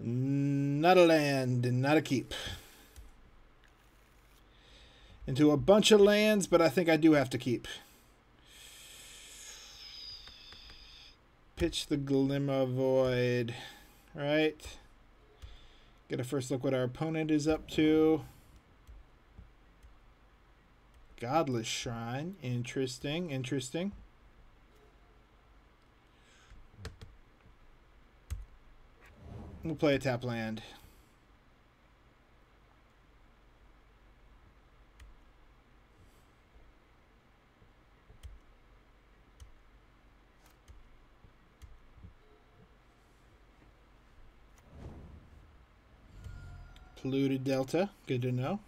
Not a land, and not a keep. Into a bunch of lands, but I think I do have to keep. Pitch the Glimmervoid. Right. Get a first look what our opponent is up to. Godless Shrine. Interesting, interesting. We'll play a tap land. Polluted Delta, good to know.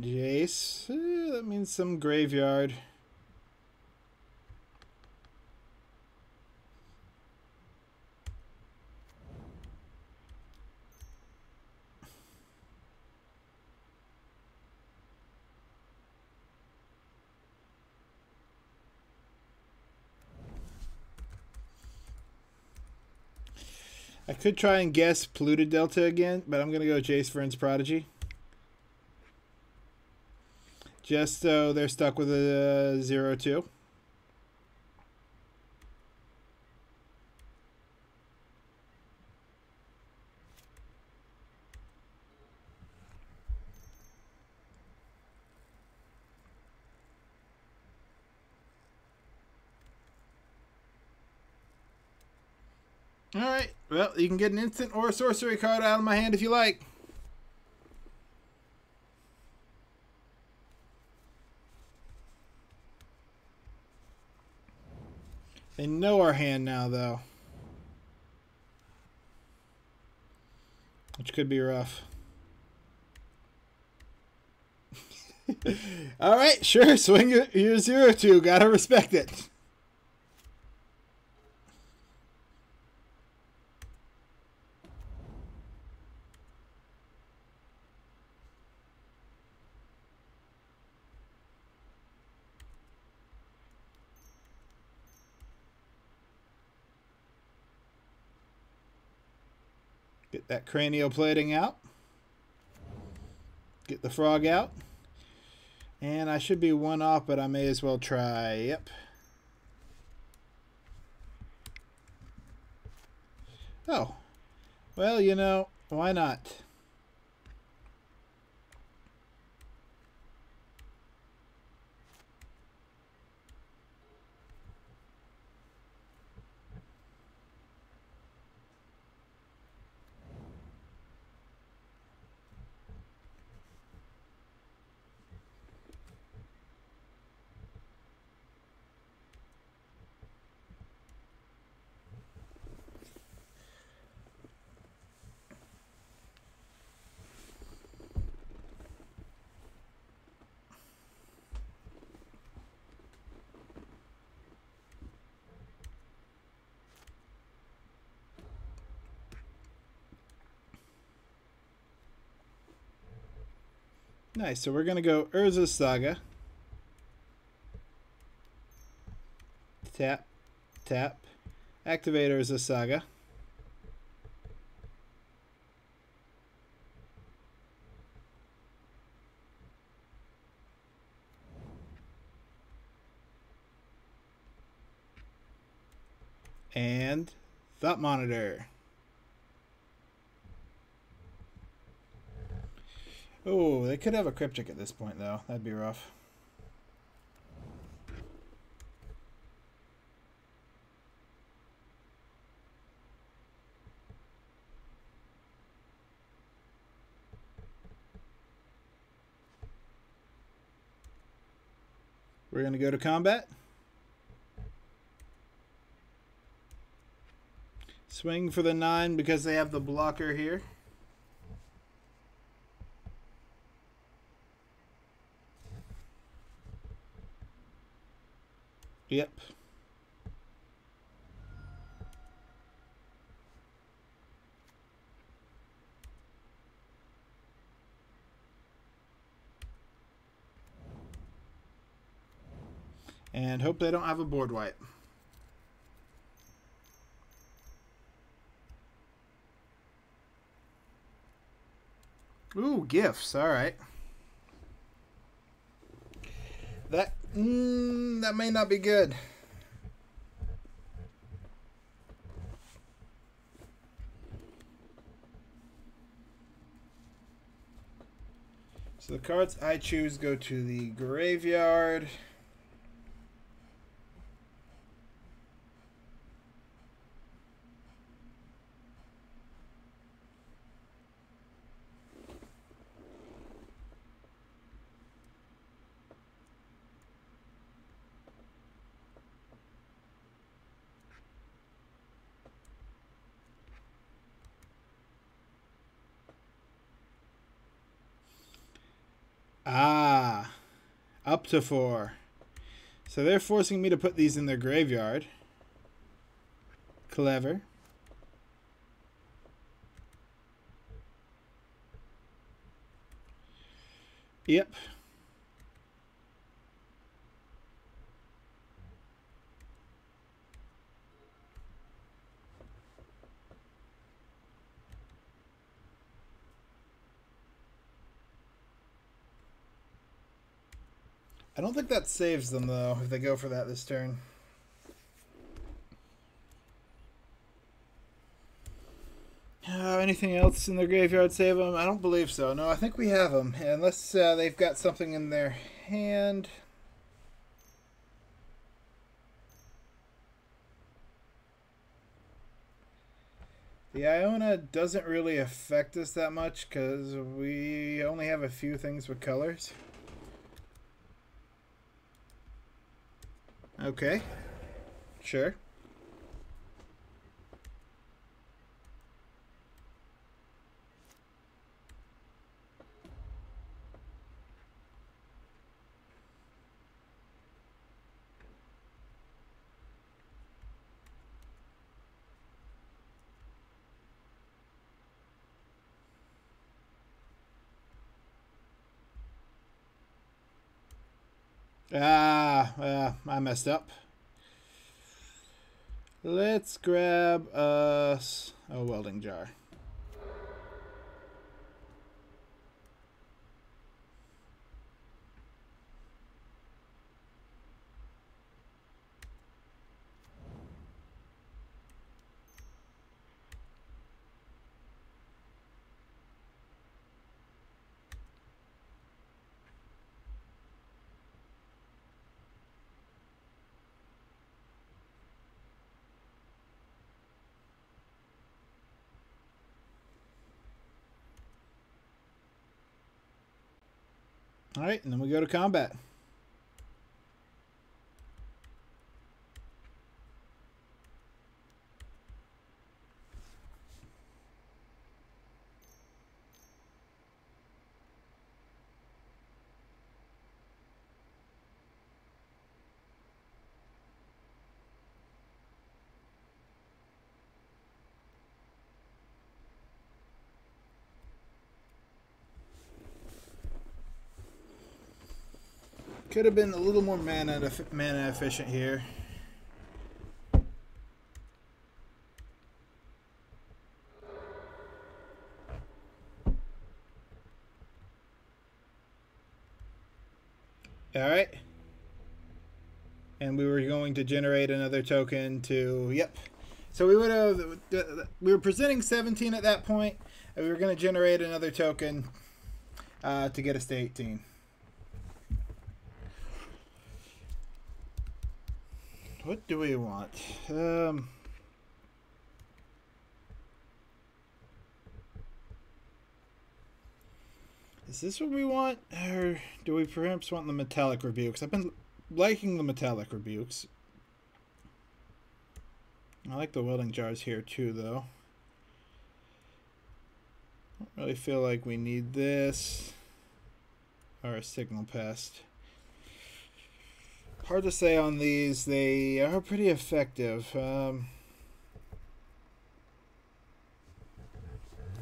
Jace, some graveyard. I could try and guess Polluted Delta again, but I'm going to go Jace Vryn's Prodigy. Just so they're stuck with a uh, 0-2. Alright, well, you can get an instant or sorcery card out of my hand if you like. They know our hand now, though. Which could be rough. Alright, sure, swing your, your 0-2. Gotta respect it. That cranial plating out. Get the frog out. And I should be one off, but I may as well try. Yep. Oh. Well, you know, why not? Nice, so we're going to go Urza's Saga. Tap, tap. Activate Urza's Saga. And Thought Monitor. Oh, they could have a cryptic at this point, though. That'd be rough. We're going to go to combat. Swing for the 9 because they have the blocker here. Yep. And hope they don't have a board wipe. Ooh, gifts. All right. That mm, that may not be good. So the cards I choose go to the graveyard. Ah, up to four. So they're forcing me to put these in their graveyard. Clever. Yep. I don't think that saves them though if they go for that this turn. Uh, anything else in their graveyard save them? I don't believe so. No, I think we have them. Unless uh, they've got something in their hand. The Iona doesn't really affect us that much because we only have a few things with colors. Okay. Sure. Ah, uh, I messed up. Let's grab us a welding jar. All right, and then we go to combat. Could have been a little more mana, mana efficient here. All right. And we were going to generate another token to, yep. So we would have, we were presenting 17 at that point, and we were going to generate another token uh, to get us to 18. What do we want? Um, is this what we want? Or do we perhaps want the metallic rebukes? I've been liking the metallic rebukes. I like the welding jars here too, though. I Don't really feel like we need this or a signal pest. Hard to say on these. They are pretty effective. Um,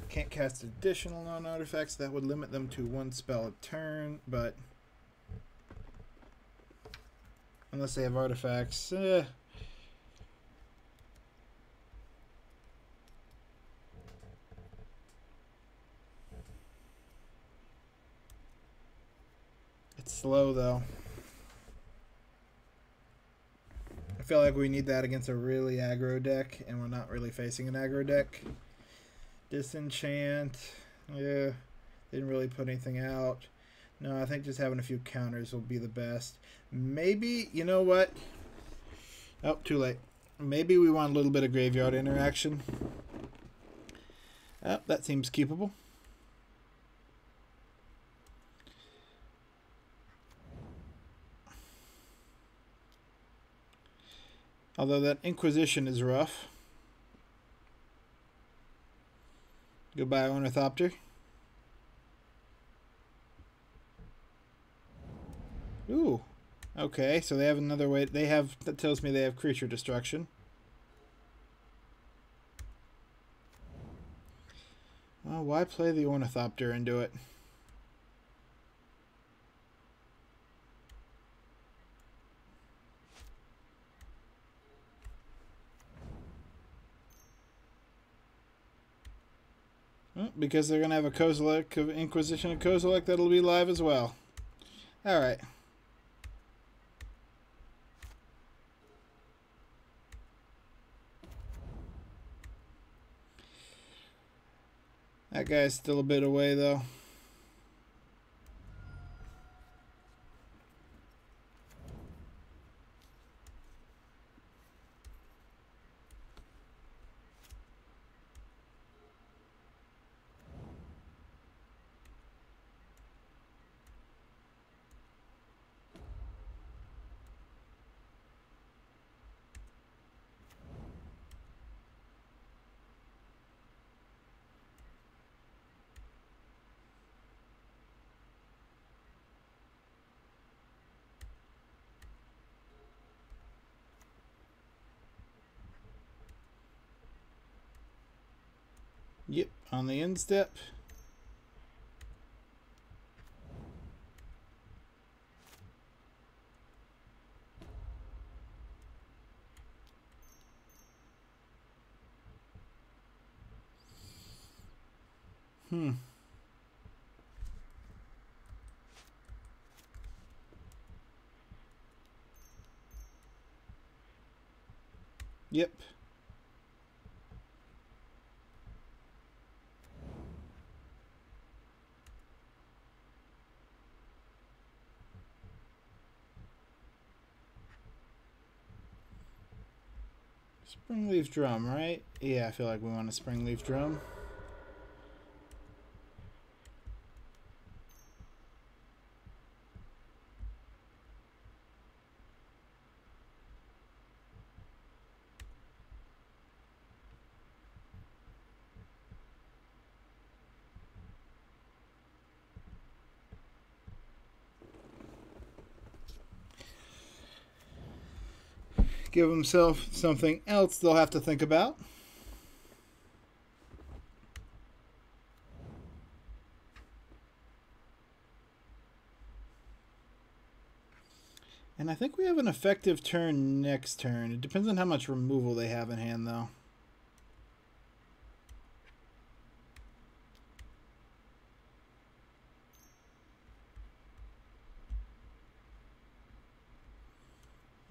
can't cast additional non-artifacts. That would limit them to one spell a turn, but... Unless they have artifacts. Eh. It's slow though. I feel like we need that against a really aggro deck, and we're not really facing an aggro deck. Disenchant. Yeah. Didn't really put anything out. No, I think just having a few counters will be the best. Maybe, you know what? Oh, too late. Maybe we want a little bit of graveyard interaction. Oh, that seems keepable. Although that Inquisition is rough. Goodbye, Ornithopter. Ooh. Okay, so they have another way. They have, that tells me they have creature destruction. Well, why play the Ornithopter into it? Because they're going to have a Kozilek of Inquisition of Kozilek that'll be live as well. Alright. That guy's still a bit away, though. Yep, on the instep. Hmm. Yep. Springleaf drum, right? Yeah, I feel like we want a springleaf drum. Give himself something else they'll have to think about. And I think we have an effective turn next turn. It depends on how much removal they have in hand, though.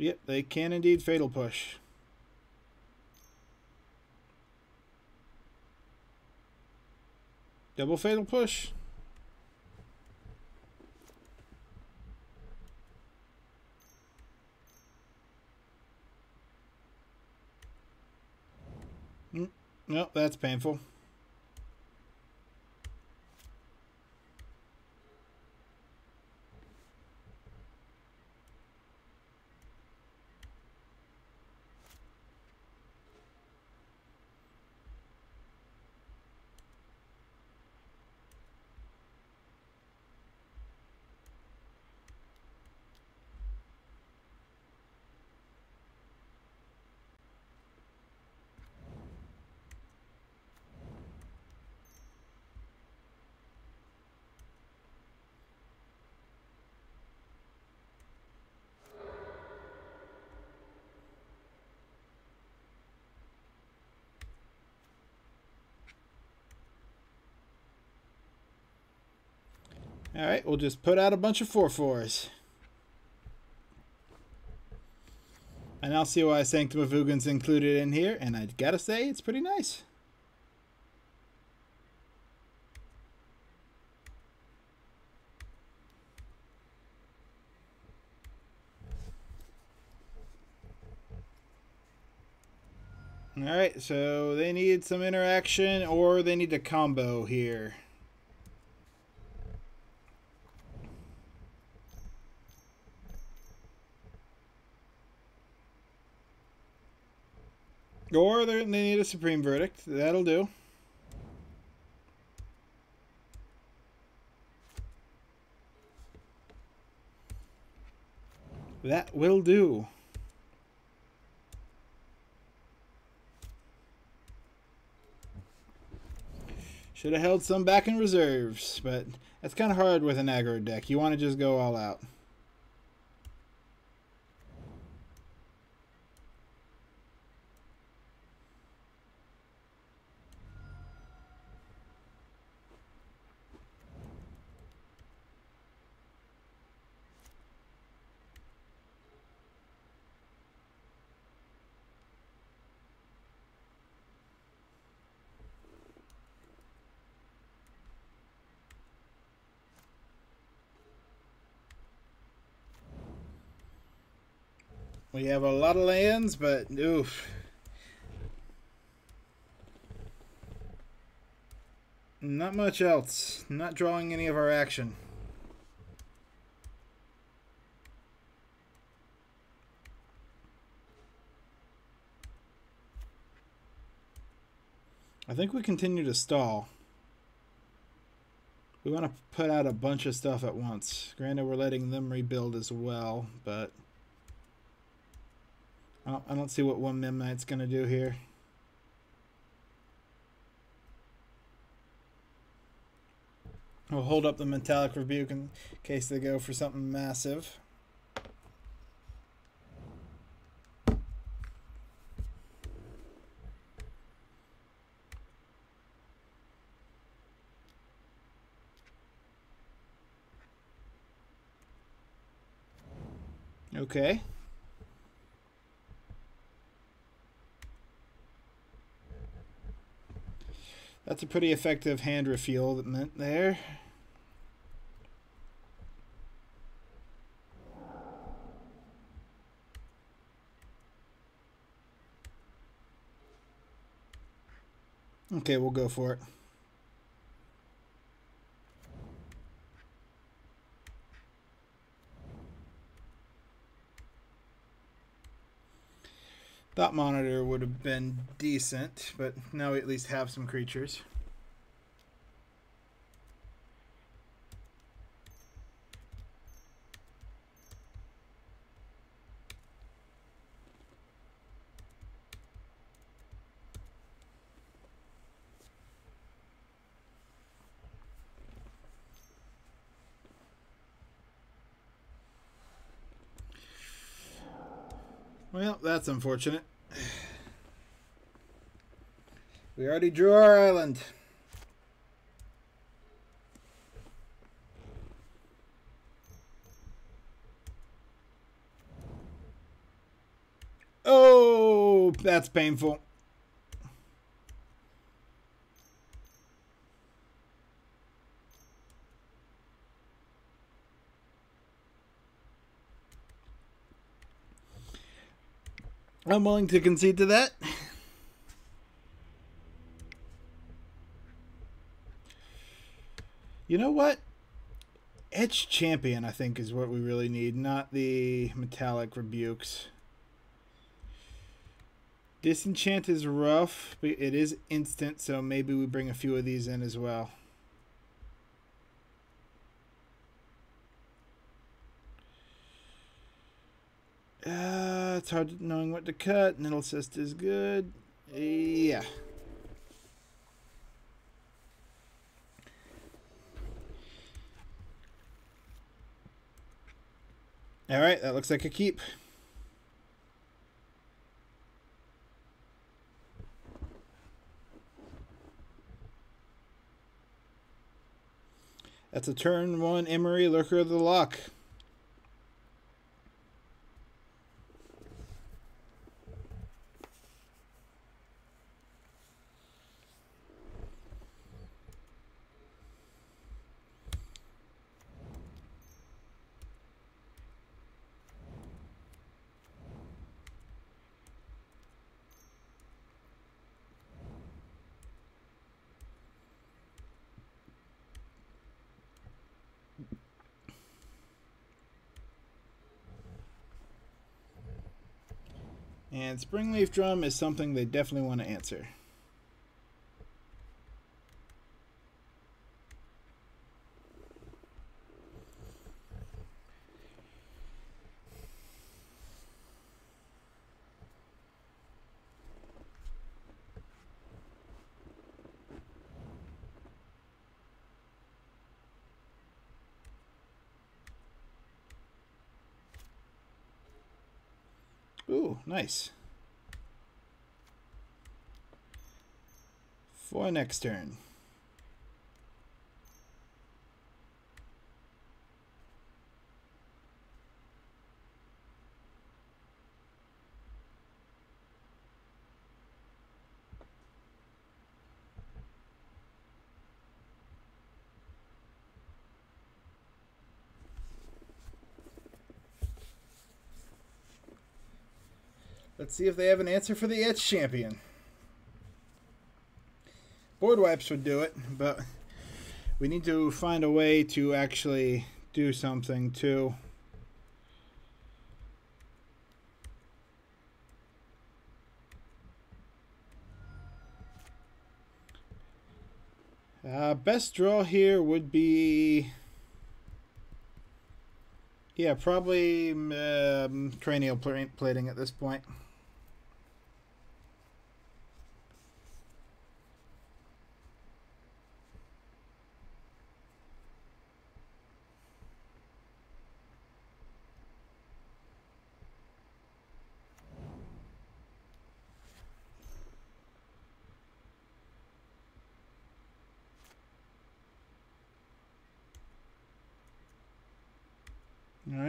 Yep, they can indeed fatal push. Double fatal push. Mm, no, that's painful. All right, we'll just put out a bunch of four fours. And I'll see why Sanctum of Ugin's included in here, and I gotta say, it's pretty nice. Alright, so they need some interaction or they need a combo here. Or they need a supreme verdict. That'll do. That will do. Should have held some back in reserves, but that's kind of hard with an aggro deck. You want to just go all out. We have a lot of lands, but oof. Not much else. Not drawing any of our action. I think we continue to stall. We want to put out a bunch of stuff at once. Granted, we're letting them rebuild as well, but... I don't see what one Memnite's going to do here. We'll hold up the Metallic Rebuke in case they go for something massive. Okay. That's a pretty effective hand refuel that meant there. Okay, we'll go for it. Thought monitor would have been decent, but now we at least have some creatures. Well, that's unfortunate. We already drew our island. Oh, that's painful. I'm willing to concede to that. You know what? Etched Champion, I think, is what we really need, not the Metallic Rebukes. Disenchant is rough, but it is instant, so maybe we bring a few of these in as well. Uh, it's hard knowing what to cut. Nettlecyst is good. Yeah. All right, that looks like a keep. That's a turn one Emry, Lurker of the Loch. And Springleaf Drum is something they definitely want to answer. Ooh, nice. For next turn. Let's see if they have an answer for the Etched Champion. Board wipes would do it, but we need to find a way to actually do something too. Uh, best draw here would be... Yeah, probably um, cranial plating at this point.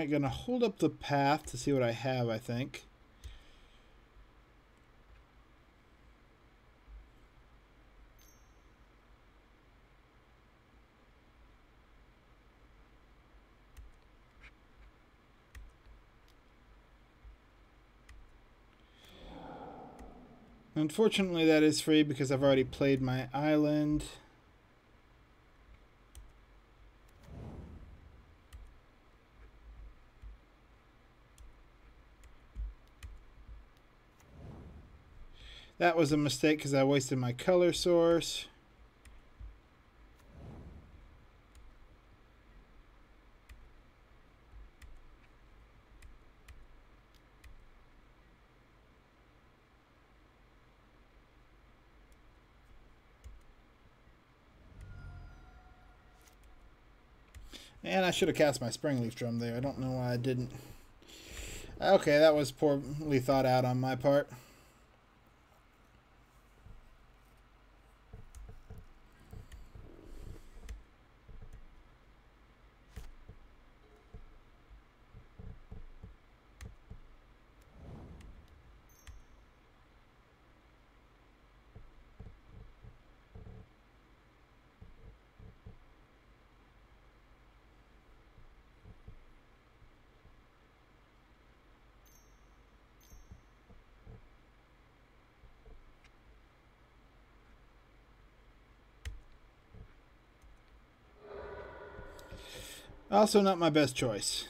Alright, gonna hold up the path to see what I have, I think. Unfortunately, that is free because I've already played my island. That was a mistake because I wasted my color source. And I should have cast my Springleaf Drum there. I don't know why I didn't. Okay, that was poorly thought out on my part. Also not my best choice.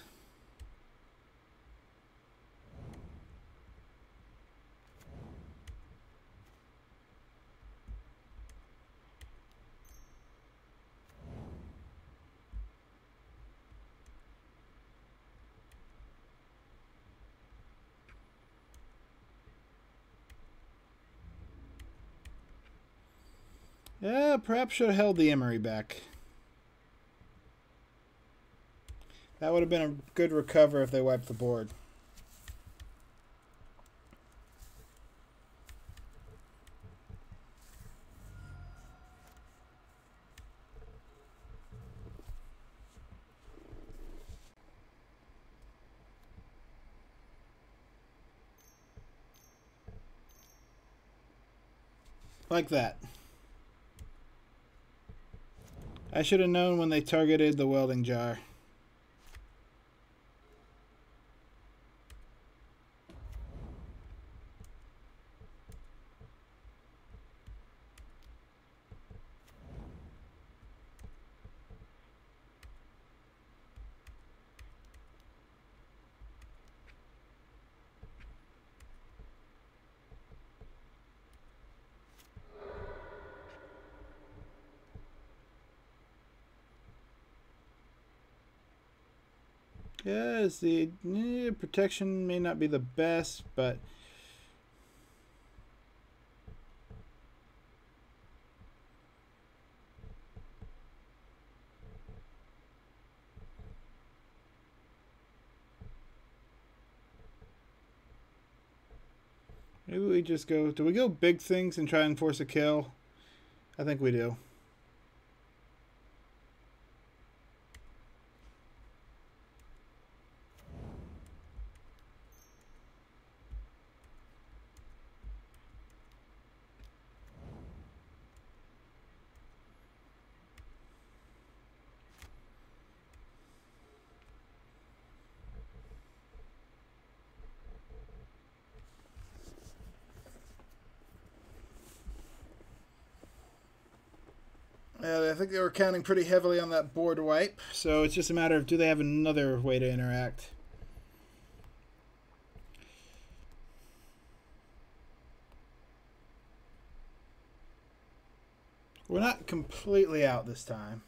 Yeah, perhaps should have held the Emry back. That would have been a good recover if they wiped the board. Like that. I should have known when they targeted the welding jar. The eh, protection may not be the best, but Maybe we just go. Do we go big things and try and force a kill? I think we do. Uh, I think they were counting pretty heavily on that board wipe, so it's just a matter of do they have another way to interact. We're not completely out this time.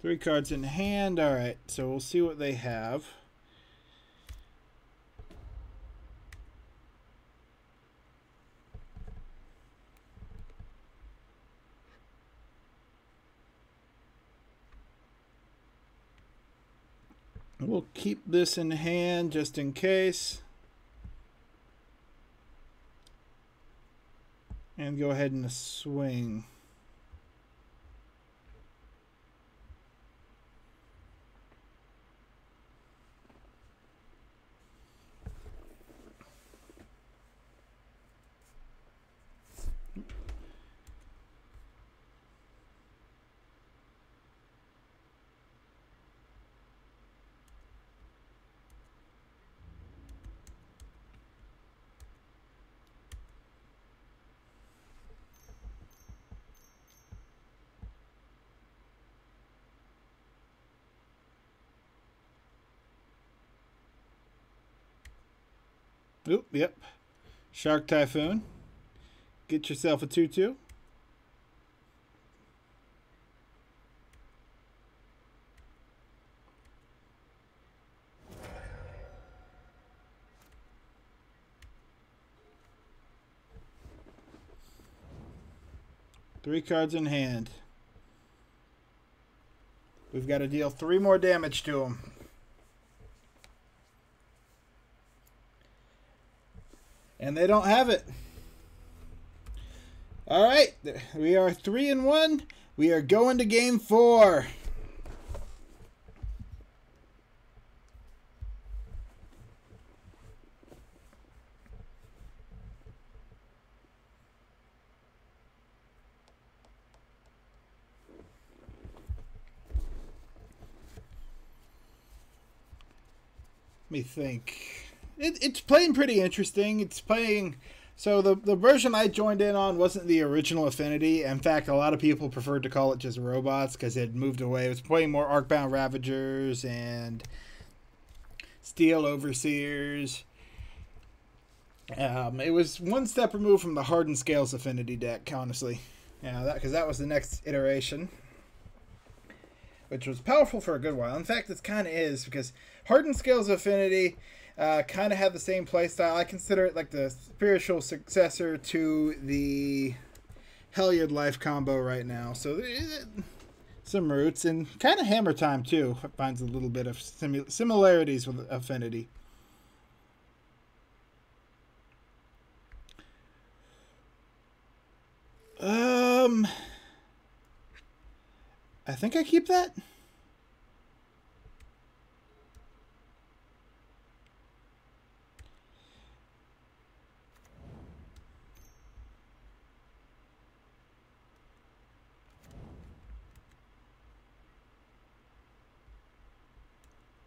Three cards in hand. All right, so we'll see what they have. We'll keep this in hand just in case. And go ahead and swing. Oop, yep. Shark Typhoon. Get yourself a 2 2. Three cards in hand. We've got to deal three more damage to him. And they don't have it. All right, we are three and one. We are going to game four. Let me think it, it's playing pretty interesting. It's playing. So the the version I joined in on wasn't the original Affinity. In fact, a lot of people preferred to call it just robots because it moved away. It was playing more Arcbound Ravagers and Steel Overseers. Um, it was one step removed from the Hardened Scales Affinity deck, honestly. Yeah, that because that was the next iteration, which was powerful for a good while. In fact, it kind of is because Hardened Scales Affinity uh, kind of have the same playstyle. I consider it like the spiritual successor to the Heliod Life combo right now. So some roots and kind of Hammer Time too finds a little bit of similarities with Affinity. Um, I think I keep that.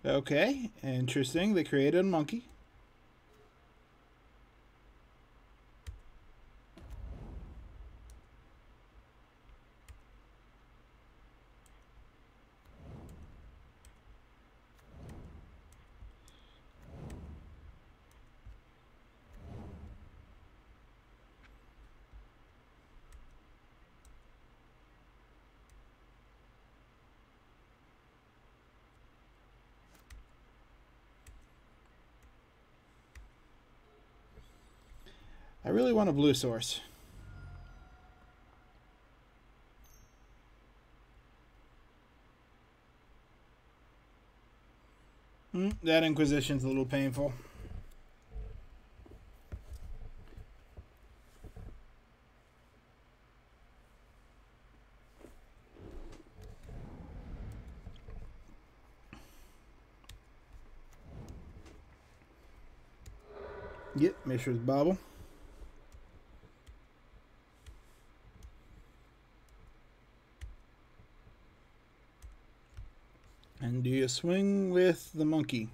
Okay, interesting. They created a monkey. I really want a blue source. Mm, that Inquisition's a little painful. Yep, Mishra's Bauble. You swing with the monkey?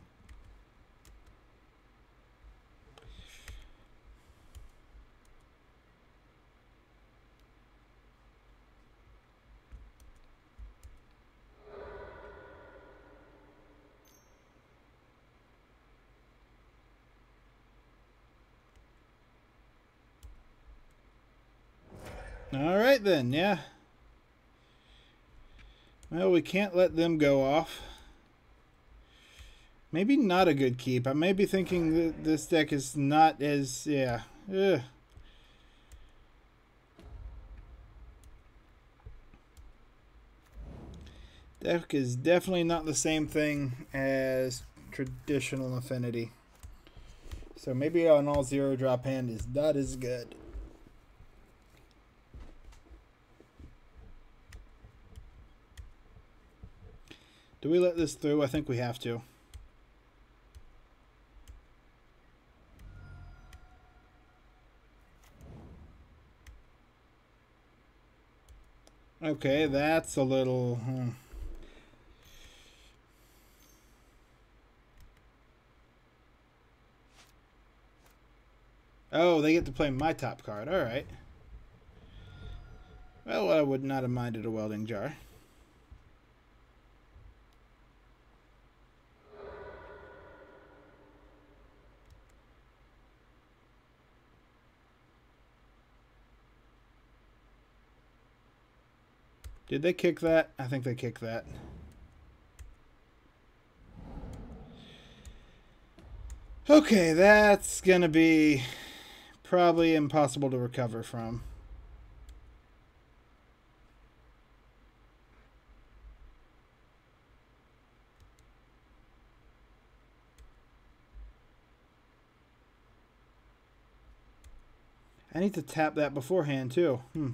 All right then, yeah. Well, we can't let them go off. Maybe not a good keep. I may be thinking this deck is not as... Yeah. Ugh. Deck is definitely not the same thing as traditional affinity. So maybe an all zero drop hand is not as good. Do we let this through? I think we have to. Okay, that's a little... Hmm. Oh, they get to play my top card. All right. Well, I would not have minded a welding jar. Did they kick that? I think they kicked that. Okay, that's going to be probably impossible to recover from. I need to tap that beforehand, too. Hmm.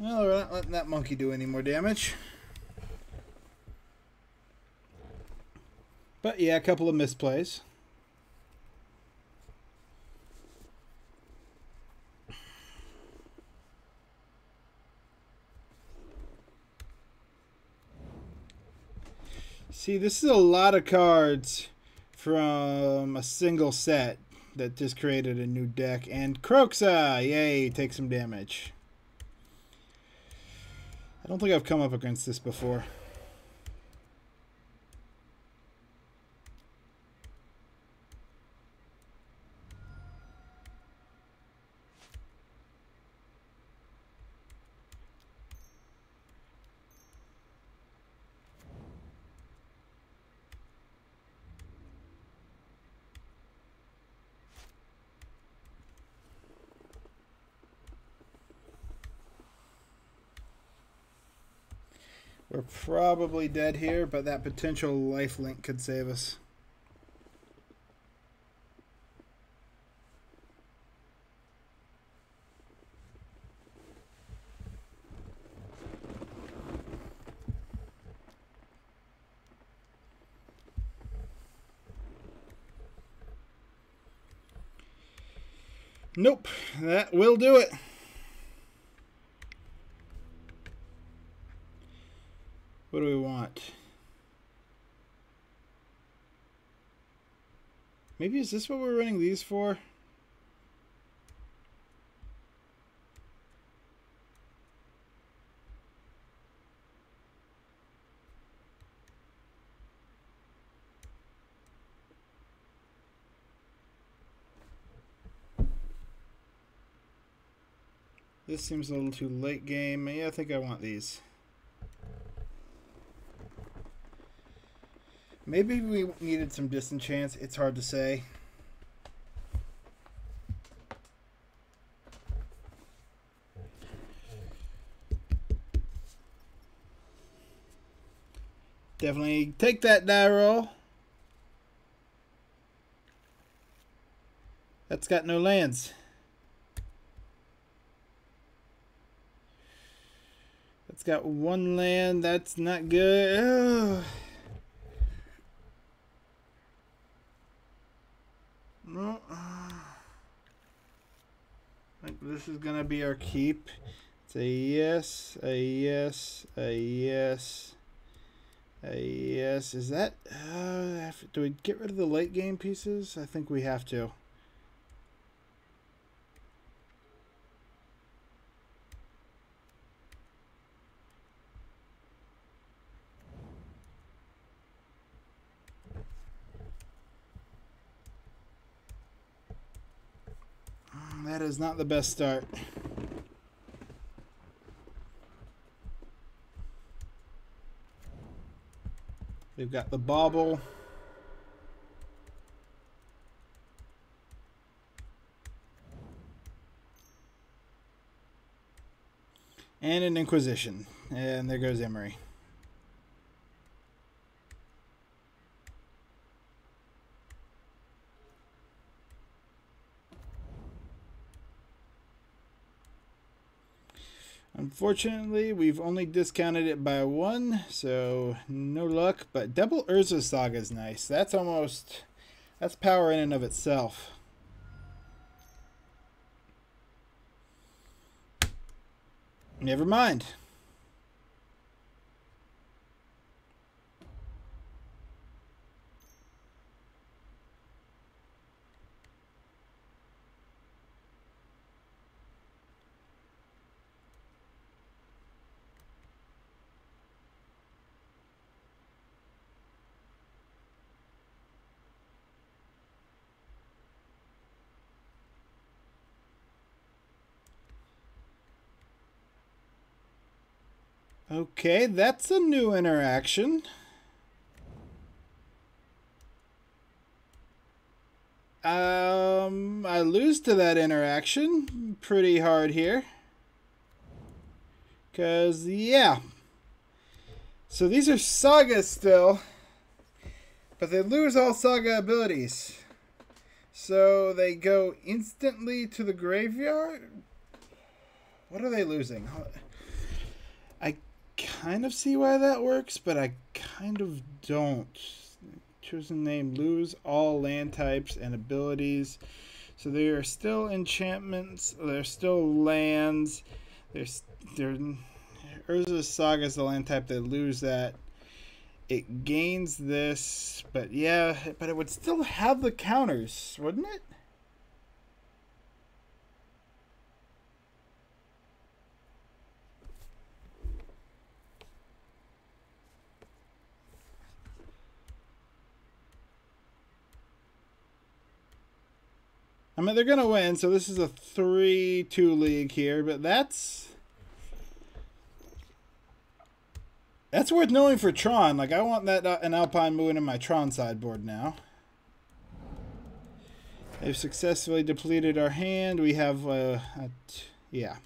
Well, we're not letting that monkey do any more damage. But yeah, a couple of misplays. See, this is a lot of cards from a single set that just created a new deck. And Kroxa, yay, take some damage. I don't think I've come up against this before. probably dead here, but that potential life link could save us. Nope, that will do it. Want? Maybe is this what we're running these for? This seems a little too late game. Yeah, I think I want these. Maybe we needed some disenchants. It's hard to say. Definitely take that die roll. That's got no lands. That's got one land. That's not good. Ugh. No. Think this is going to be our keep. It's a yes, a yes, a yes, a yes. Is that... Uh, do we get rid of the late game pieces? I think we have to. That is not the best start. We've got the bauble. And an Inquisition. And there goes Emry. Unfortunately, we've only discounted it by one, so no luck. But double Urza Saga is nice. That's almost... That's power in and of itself. Never mind. Okay, that's a new interaction. Um, I lose to that interaction pretty hard here. Because, yeah. So these are sagas still. But they lose all saga abilities. So they go instantly to the graveyard? What are they losing? Kind of see why that works, but I kind of don't. Chosen name lose all land types and abilities. So there are still enchantments, there's still lands. There's there Urza Saga is the land type that lose that. It gains this, but yeah, but it would still have the counters, wouldn't it? I mean, they're going to win, so this is a 3-2 league here, but that's... That's worth knowing for Tron. Like, I want that uh, an Alpine Moon in my Tron sideboard now. They've successfully depleted our hand. We have, uh, a yeah.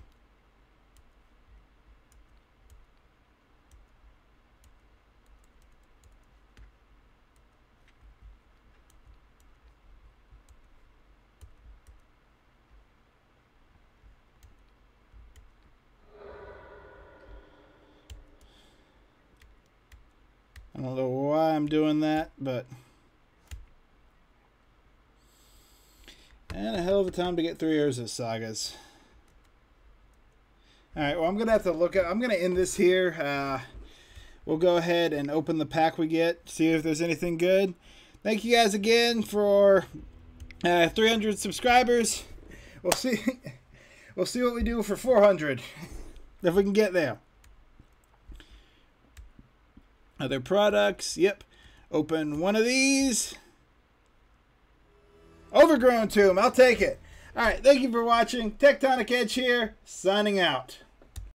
I don't know why I'm doing that, but And a hell of a time to get three Urza sagas. Alright, well, I'm going to have to look at... I'm going to end this here. Uh, we'll go ahead and open the pack we get, see if there's anything good. Thank you guys again for uh, 300 subscribers. We'll see. We'll see what we do for 400 if we can get there. Other products. Yep. Open one of these. Overgrown tomb. I'll take it. All right. Thank you for watching. Tectonic Edge here. Signing out.